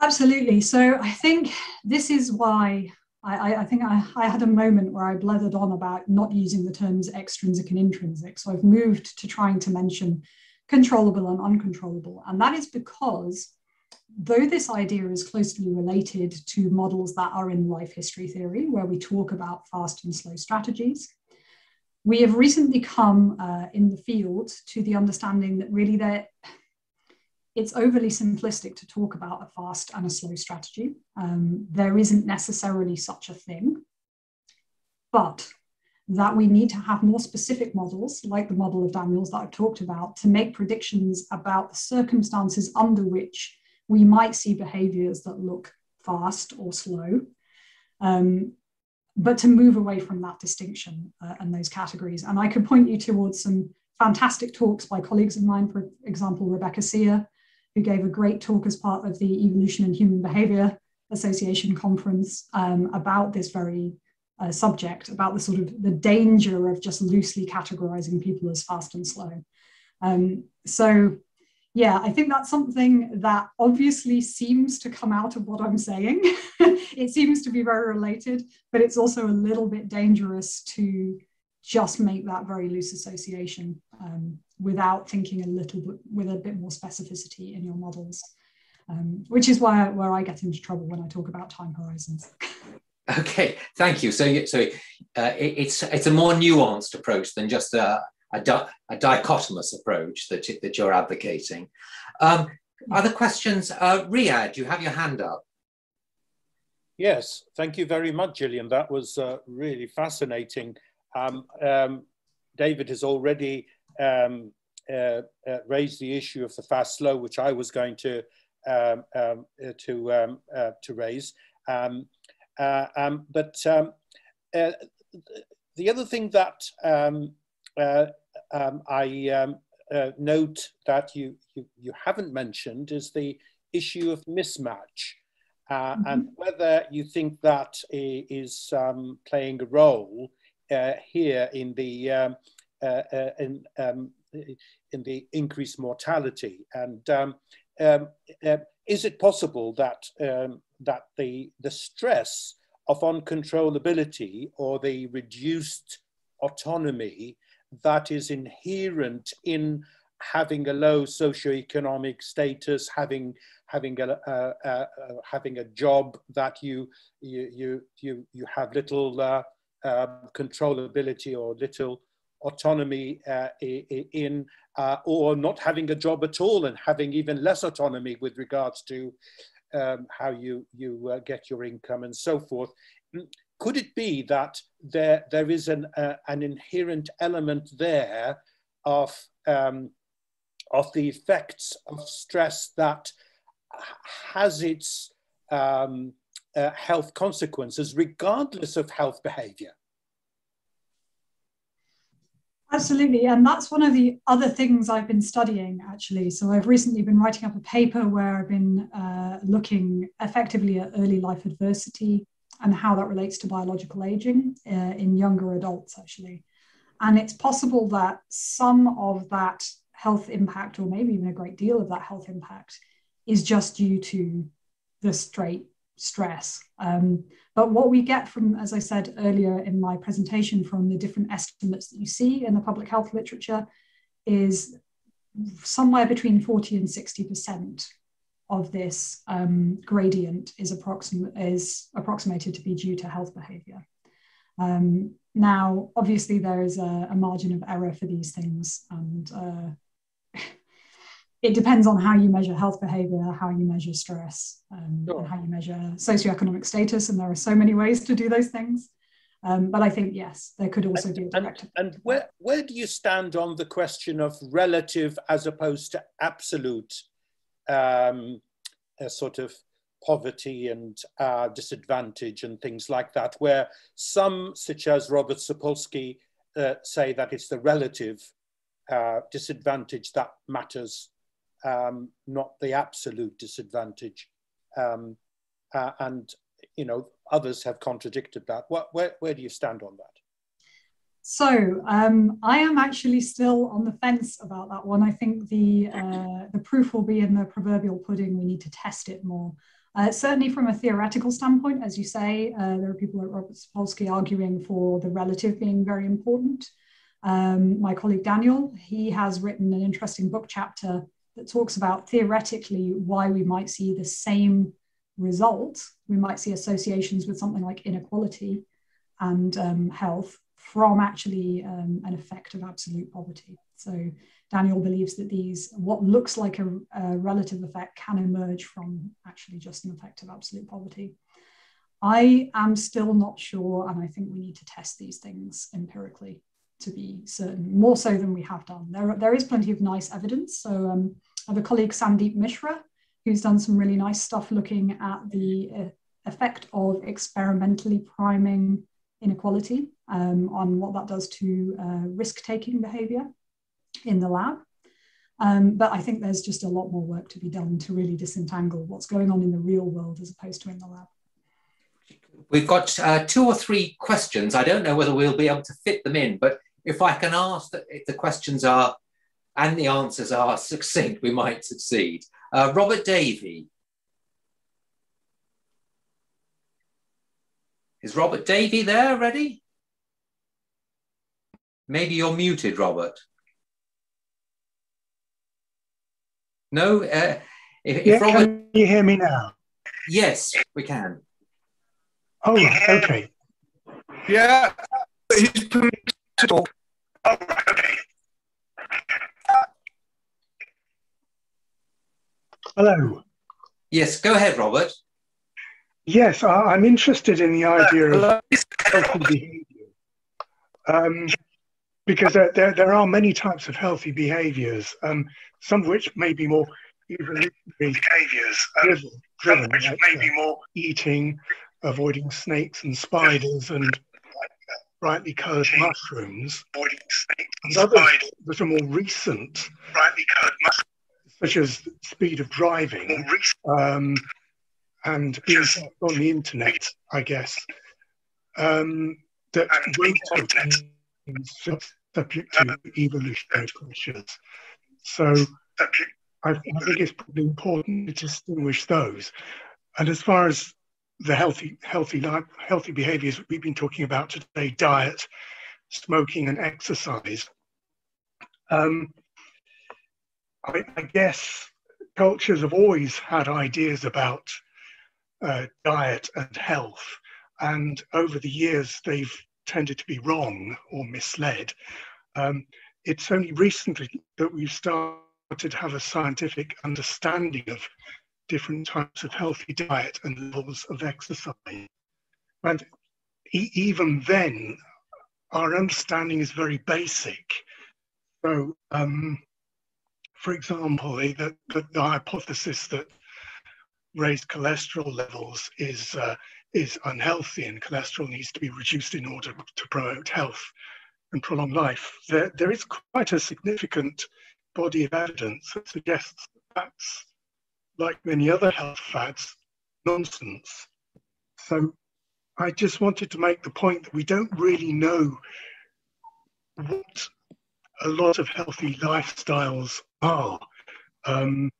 Absolutely. So I think this is why I, I, think I, I, had a moment where I blethered on about not using the terms extrinsic and intrinsic. So I've moved to trying to mention controllable and uncontrollable. And that is because though this idea is closely related to models that are in life history theory, where we talk about fast and slow strategies, we have recently come uh, in the field to the understanding that really it's overly simplistic to talk about a fast and a slow strategy. Um, there isn't necessarily such a thing. But that we need to have more specific models, like the model of Daniel's that I've talked about, to make predictions about the circumstances under which we might see behaviors that look fast or slow. Um, but to move away from that distinction uh, and those categories. And I could point you towards some fantastic talks by colleagues of mine, for example, Rebecca Sear, who gave a great talk as part of the Evolution and Human Behavior Association conference um, about this very uh, subject, about the sort of the danger of just loosely categorizing people as fast and slow. Um, so yeah, I think that's something that obviously seems to come out of what I'm saying. it seems to be very related, but it's also a little bit dangerous to just make that very loose association um, without thinking a little bit with a bit more specificity in your models, um, which is why where I get into trouble when I talk about time horizons.
Okay, thank you. So, so uh, it, it's it's a more nuanced approach than just a, a, di a dichotomous approach that, that you're advocating. Um, other questions? Uh, Riadh, you have your hand up.
Yes, thank you very much, Gillian. That was uh, really fascinating. Um, um, David has already um, uh, uh, raised the issue of the fast slow, which I was going to um, um, uh, to um, uh, to raise. but the other thing that um, I um, uh, note that you, you, you, haven't mentioned is the issue of mismatch uh, mm -hmm. and whether you think that is um, playing a role uh, here in the um, uh, uh, in, um, in the increased mortality and um, um, uh, is it possible that that the the stress of uncontrollability or the reduced autonomy that is inherent in having a low socioeconomic status, having having a uh, uh, uh, having a job that you you you you, you have little uh, um, controllability or little autonomy uh, in, uh, or not having a job at all and having even less autonomy with regards to um, how you you get your income and so forth could it be that there, there is an, uh, an inherent element there of, um, of the effects of stress that has its um, uh, health consequences regardless of health behavior?
Absolutely, and that's one of the other things I've been studying actually. So I've recently been writing up a paper where I've been uh, looking effectively at early life adversity and how that relates to biological aging uh, in younger adults, actually. And it's possible that some of that health impact, or maybe even a great deal of that health impact, is just due to the straight stress. Um, but what we get from, as I said earlier in my presentation, from the different estimates that you see in the public health literature, is somewhere between 40 and 60% of this um, gradient is, approxim- is approximated to be due to health behavior. Um, now, obviously, there is a, a, margin of error for these things, and uh, it depends on how you measure health behavior, how you measure stress, um, sure. and how you measure socioeconomic status. And there are so many ways to do those things. Um, but I think yes, there could also
and,
be a
direct. And, and where where do you stand on the question of relative as opposed to absolute um, a sort of poverty and uh, disadvantage and things like that, where some, such as Robert Sapolsky, uh, say that it's the relative uh, disadvantage that matters, um, not the absolute disadvantage. Um, uh, and, you know, others have contradicted that. What, where, where do you stand on that?
So um, I am actually still on the fence about that one. I think the uh, the proof will be in the proverbial pudding. We need to test it more. Uh, certainly, from a theoretical standpoint, as you say, uh, there are people like Robert Sapolsky arguing for the relative being very important. Um, my colleague Daniel, he has written an interesting book chapter that talks about theoretically why we might see the same result. We might see associations with something like inequality and um, health from actually um, an effect of absolute poverty. So Daniel believes that these, what looks like a, a, relative effect can emerge from actually just an effect of absolute poverty. I am still not sure, and I think we need to test these things empirically to be certain, more so than we have done. There, there is plenty of nice evidence. So um, I have a colleague, Sandeep Mishra, who's done some really nice stuff looking at the uh, effect of experimentally priming inequality um, on what that does to uh, risk-taking behavior in the lab. Um, but I think there's just a lot more work to be done to really disentangle what's going on in the real world as opposed to in the lab.
We've got uh, two or three questions. I don't know whether we'll be able to fit them in, but if I can ask that if the questions are and the answers are succinct, we might succeed. Uh, Robert Davey. Is Robert Davey there ready? Maybe you're muted, Robert. No? Uh,
if, yeah, if Robert... Can you hear me now?
Yes, we can.
Oh, okay.
Yeah, he's to talk. Oh.
Hello.
Yes, go ahead, Robert.
Yes, I'm interested in the idea of healthy behavior. Um, because there, there, there, are many types of healthy behaviors, um, some of which may be more evolutionary behaviors, um, driven, driven, which like, may be more eating, avoiding snakes and spiders and brightly coloured mushrooms, avoiding snakes and and others that are more recent, brightly coloured mushrooms. such as speed of driving um, and being on the internet, I guess, um, that won't subject to evolutionary pressures. So I, think it's probably important to distinguish those. And as far as the healthy, healthy life, healthy behaviors we've been talking about today, diet, smoking, and exercise. Um, I, I guess cultures have always had ideas about uh, diet and health, and over the years they've tended to be wrong or misled. Um, it's only recently that we've started to have a scientific understanding of different types of healthy diet and levels of exercise. And e even then, our understanding is very basic. So, um, for example, the, the, the, hypothesis that raised cholesterol levels is uh, is unhealthy and cholesterol needs to be reduced in order to promote health and prolong life. There, there is quite a significant body of evidence that suggests that's, like many other health fads, nonsense. So I just wanted to make the point that we don't really know what a lot of healthy lifestyles are. Um,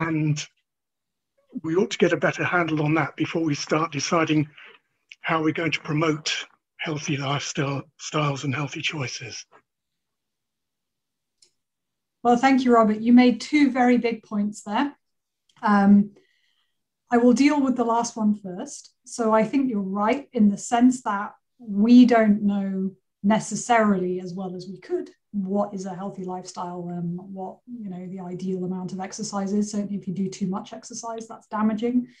and we ought to get a better handle on that before we start deciding how we're going to promote healthy lifestyle styles and healthy choices.
Well, thank you, Robert. You made two very big points there. Um, I will deal with the last one first. So I think you're right in the sense that we don't know necessarily as well as we could what is a healthy lifestyle and what you know the ideal amount of exercise is. Certainly if you do too much exercise that's damaging.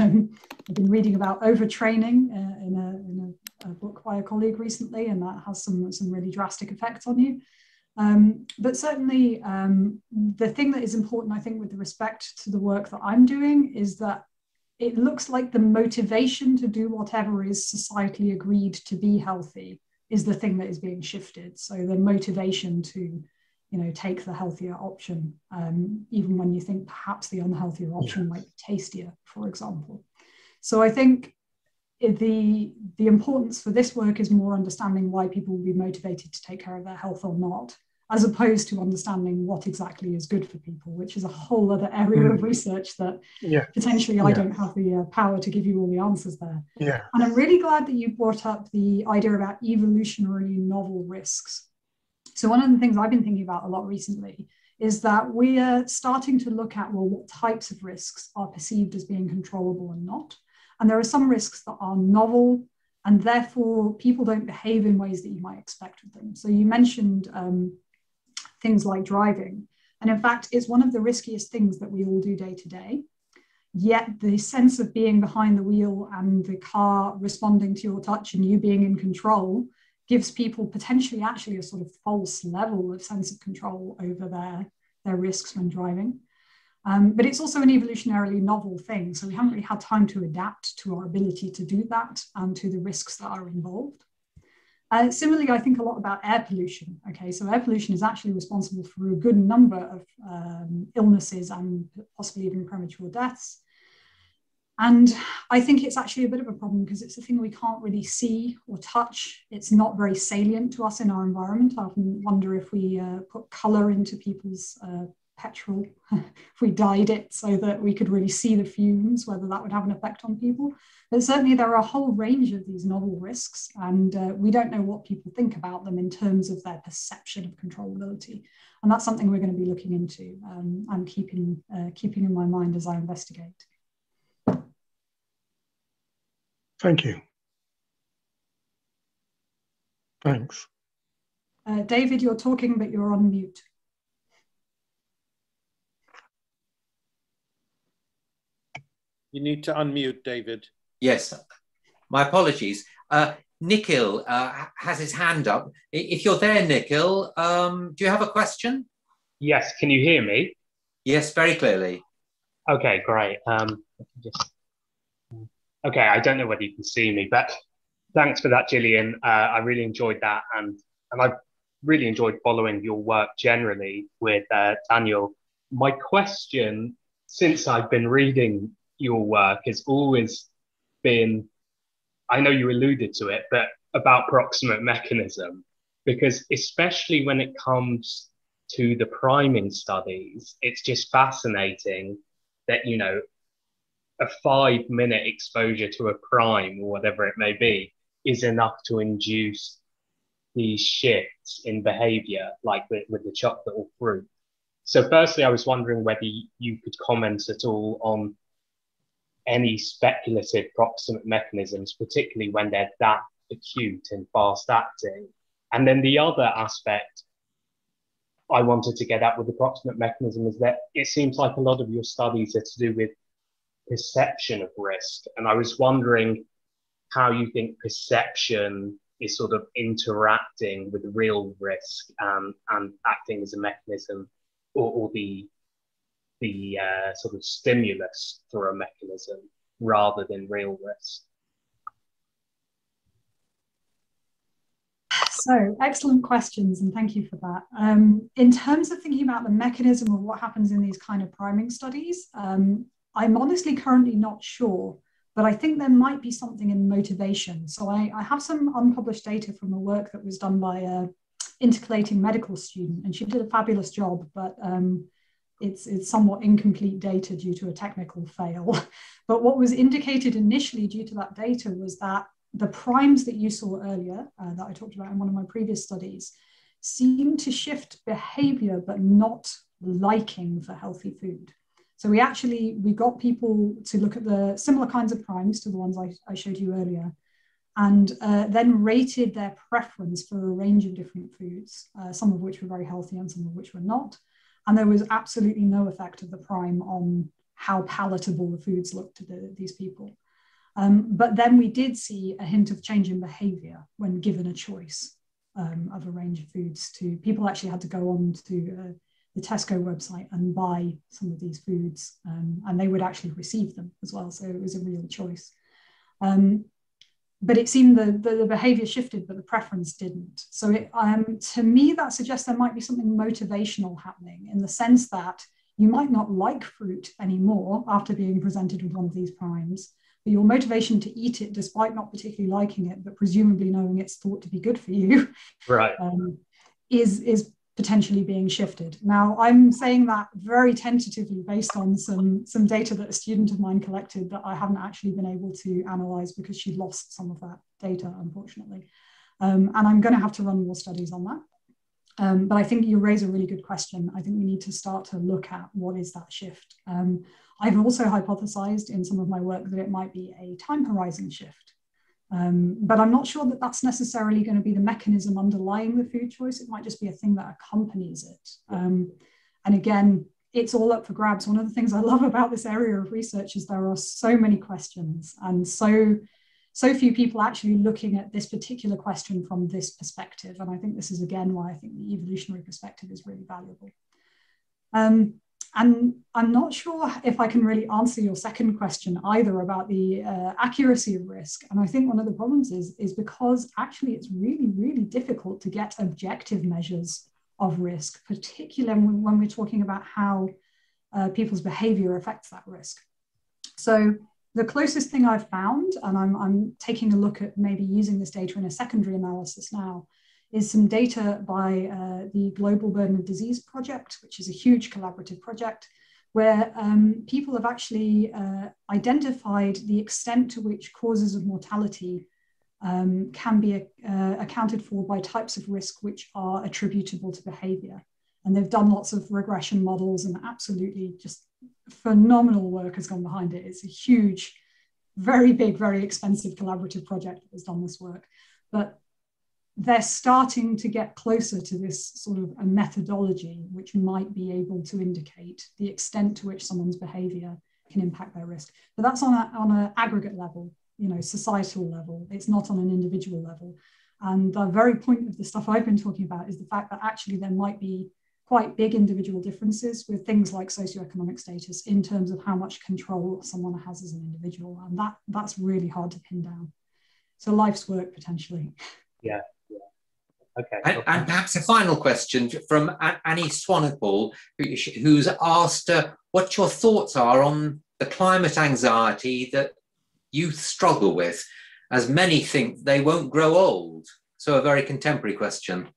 Um, i've been reading about overtraining uh, in, a, in a, a, book by a colleague recently and that has some some really drastic effects on you. Um, but certainly um, the thing that is important i think with respect to the work that i'm doing is that it looks like the motivation to do whatever is societally agreed to be healthy is the thing that is being shifted. So the motivation to, you know, take the healthier option, um, even when you think perhaps the unhealthier option might be tastier, for example. So I think the the importance for this work is more understanding why people will be motivated to take care of their health or not as opposed to understanding what exactly is good for people, which is a whole other area mm. of research that yeah. potentially I yeah. don't have the uh, power to give you all the answers there.
Yeah.
And I'm really glad that you brought up the idea about evolutionary novel risks. So, one of the things I've been thinking about a lot recently is that we are starting to look at, well, what types of risks are perceived as being controllable and not. And there are some risks that are novel and therefore people don't behave in ways that you might expect with them. So, you mentioned um, things like driving. And in fact, it's one of the riskiest things that we all do day to day. Yet the sense of being behind the wheel and the car responding to your touch and you being in control gives people potentially actually a sort of false level of sense of control over their, their risks when driving. Um, but it's also an evolutionarily novel thing. So we haven't really had time to adapt to our ability to do that and to the risks that are involved. Uh, similarly, I think a lot about air pollution. Okay, so air pollution is actually responsible for a good number of um, illnesses and possibly even premature deaths. And I think it's actually a bit of a problem because it's a thing we can't really see or touch. It's not very salient to us in our environment. I often wonder if we uh, put color into people's uh, petrol, if we dyed it so that we could really see the fumes, whether that would have an effect on people. But certainly there are a whole range of these novel risks, and uh, we don't know what people think about them in terms of their perception of controllability. And that's something we're going to be looking into um, and keeping, uh, keeping in my mind as I investigate.
Thank you. Thanks.
Uh, David, you're talking, but you're on mute.
You need to unmute, David.
Yes, my apologies. Uh, Nikhil uh, has his hand up. If you're there, Nikhil, um, do you have a question?
Yes, can you hear me?
Yes, very clearly.
Okay, great. Um, just Okay, I don't know whether you can see me, but thanks for that, Gillian. Uh, I really enjoyed that, and and I've really enjoyed following your work generally with uh, Daniel. My question, since I've been reading your work, has always been, I know you alluded to it, but about proximate mechanism, because especially when it comes to the priming studies, it's just fascinating that you know a five minute exposure to a prime or whatever it may be is enough to induce these shifts in behavior, like with, with the chocolate or fruit. So, firstly, I was wondering whether you could comment at all on any speculative proximate mechanisms, particularly when they're that acute and fast acting. And then the other aspect I wanted to get at with the proximate mechanism is that it seems like a lot of your studies are to do with perception of risk. And I was wondering how you think perception is sort of interacting with real risk um, and acting as a mechanism or, or the the uh, sort of stimulus for a mechanism rather than real risk.
So, excellent questions, and thank you for that. Um, in terms of thinking about the mechanism of what happens in these kind of priming studies, um, I'm honestly currently not sure, but I think there might be something in motivation. So I, I have some unpublished data from a work that was done by a intercalating medical student, and she did a fabulous job, but um, it's, it's somewhat incomplete data due to a technical fail. but what was indicated initially due to that data was that the primes that you saw earlier, uh, that I talked about in one of my previous studies, seem to shift behavior, but not liking for healthy food. So we actually, we got people to look at the similar kinds of primes to the ones I, I showed you earlier, and uh, then rated their preference for a range of different foods, uh, some of which were very healthy and some of which were not. And there was absolutely no effect of the prime on how palatable the foods looked to the, these people. Um, but then we did see a hint of change in behavior when given a choice um, of a range of foods to people actually had to go on to uh, the Tesco website and buy some of these foods, um, and they would actually receive them as well. So it was a real choice. Um, but it seemed the, the, the, behavior shifted, but the preference didn't. So it, um, to me, that suggests there might be something motivational happening in the sense that you might not like fruit anymore after being presented with one of these primes, but your motivation to eat it, despite not particularly liking it, but presumably knowing it's thought to be good for you,
right,
um, is is potentially being shifted. Now, I'm saying that very tentatively based on some, some data that a student of mine collected that I haven't actually been able to analyze because she lost some of that data, unfortunately. Um, and I'm going to have to run more studies on that. Um, but I think you raise a really good question. I think we need to start to look at what is that shift. Um, I've also hypothesized in some of my work that it might be a time horizon shift. Um, but I'm not sure that that's necessarily going to be the mechanism underlying the food choice. It might just be a thing that accompanies it. Um, and again, it's all up for grabs. One of the things I love about this area of research is there are so many questions and so so few people actually looking at this particular question from this perspective. And I think this is again why I think the evolutionary perspective is really valuable. Um, and I'm not sure if I can really answer your second question either about the uh, accuracy of risk. And I think one of the problems is, is because actually it's really, really difficult to get objective measures of risk, particularly when we're talking about how uh, people's behavior affects that risk. So the closest thing I've found, and I'm, I'm taking a look at maybe using this data in a secondary analysis now, is some data by uh, the Global Burden of Disease Project, which is a huge collaborative project, where um, people have actually uh, identified the extent to which causes of mortality um, can be uh, accounted for by types of risk which are attributable to behavior. And they've done lots of regression models and absolutely just phenomenal work has gone behind it. It's a huge, very big, very expensive collaborative project that has done this work. But they're starting to get closer to this sort of a methodology which might be able to indicate the extent to which someone's behavior can impact their risk. But that's on, a, on an aggregate level, you know, societal level. It's not on an individual level. And the very point of the stuff I've been talking about is the fact that actually there might be quite big individual differences with things like socioeconomic status in terms of how much control someone has as an individual. And that that's really hard to pin down. So life's work potentially.
Yeah. Okay.
And, and, perhaps a final question from Annie Swanepoel, who's asked uh, what your thoughts are on the climate anxiety that youth struggle with, as many think they won't grow old. So, a very contemporary question.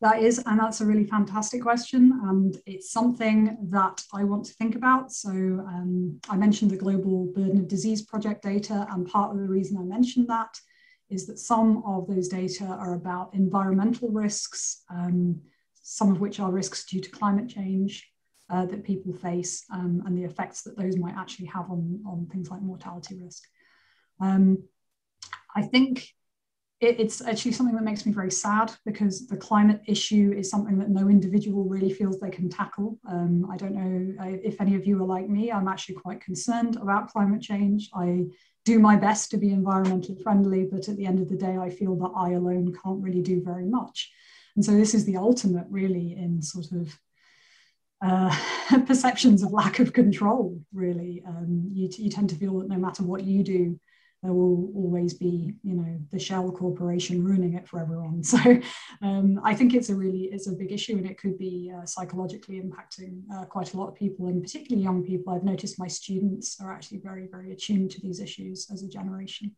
That is, and that's a really fantastic question. And it's something that I want to think about. So, um, I mentioned the Global Burden of Disease Project data, and part of the reason I mentioned that is that some of those data are about environmental risks, um, some of which are risks due to climate change uh, that people face um, and the effects that those might actually have on, on things like mortality risk. Um, I think it, it's actually something that makes me very sad because the climate issue is something that no individual really feels they can tackle. Um, I don't know uh, if any of you are like me, I'm actually quite concerned about climate change. I do my best to be environmentally friendly, but at the end of the day, I feel that I alone can't really do very much. And so this is the ultimate, really, in sort of uh, perceptions of lack of control, really. Um, you, you tend to feel that no matter what you do, there will always be, you know, the Shell Corporation ruining it for everyone. So um, I think it's a really it's a big issue, and it could be uh, psychologically impacting uh, quite a lot of people, and particularly young people. I've noticed my students are actually very very attuned to these issues as a generation.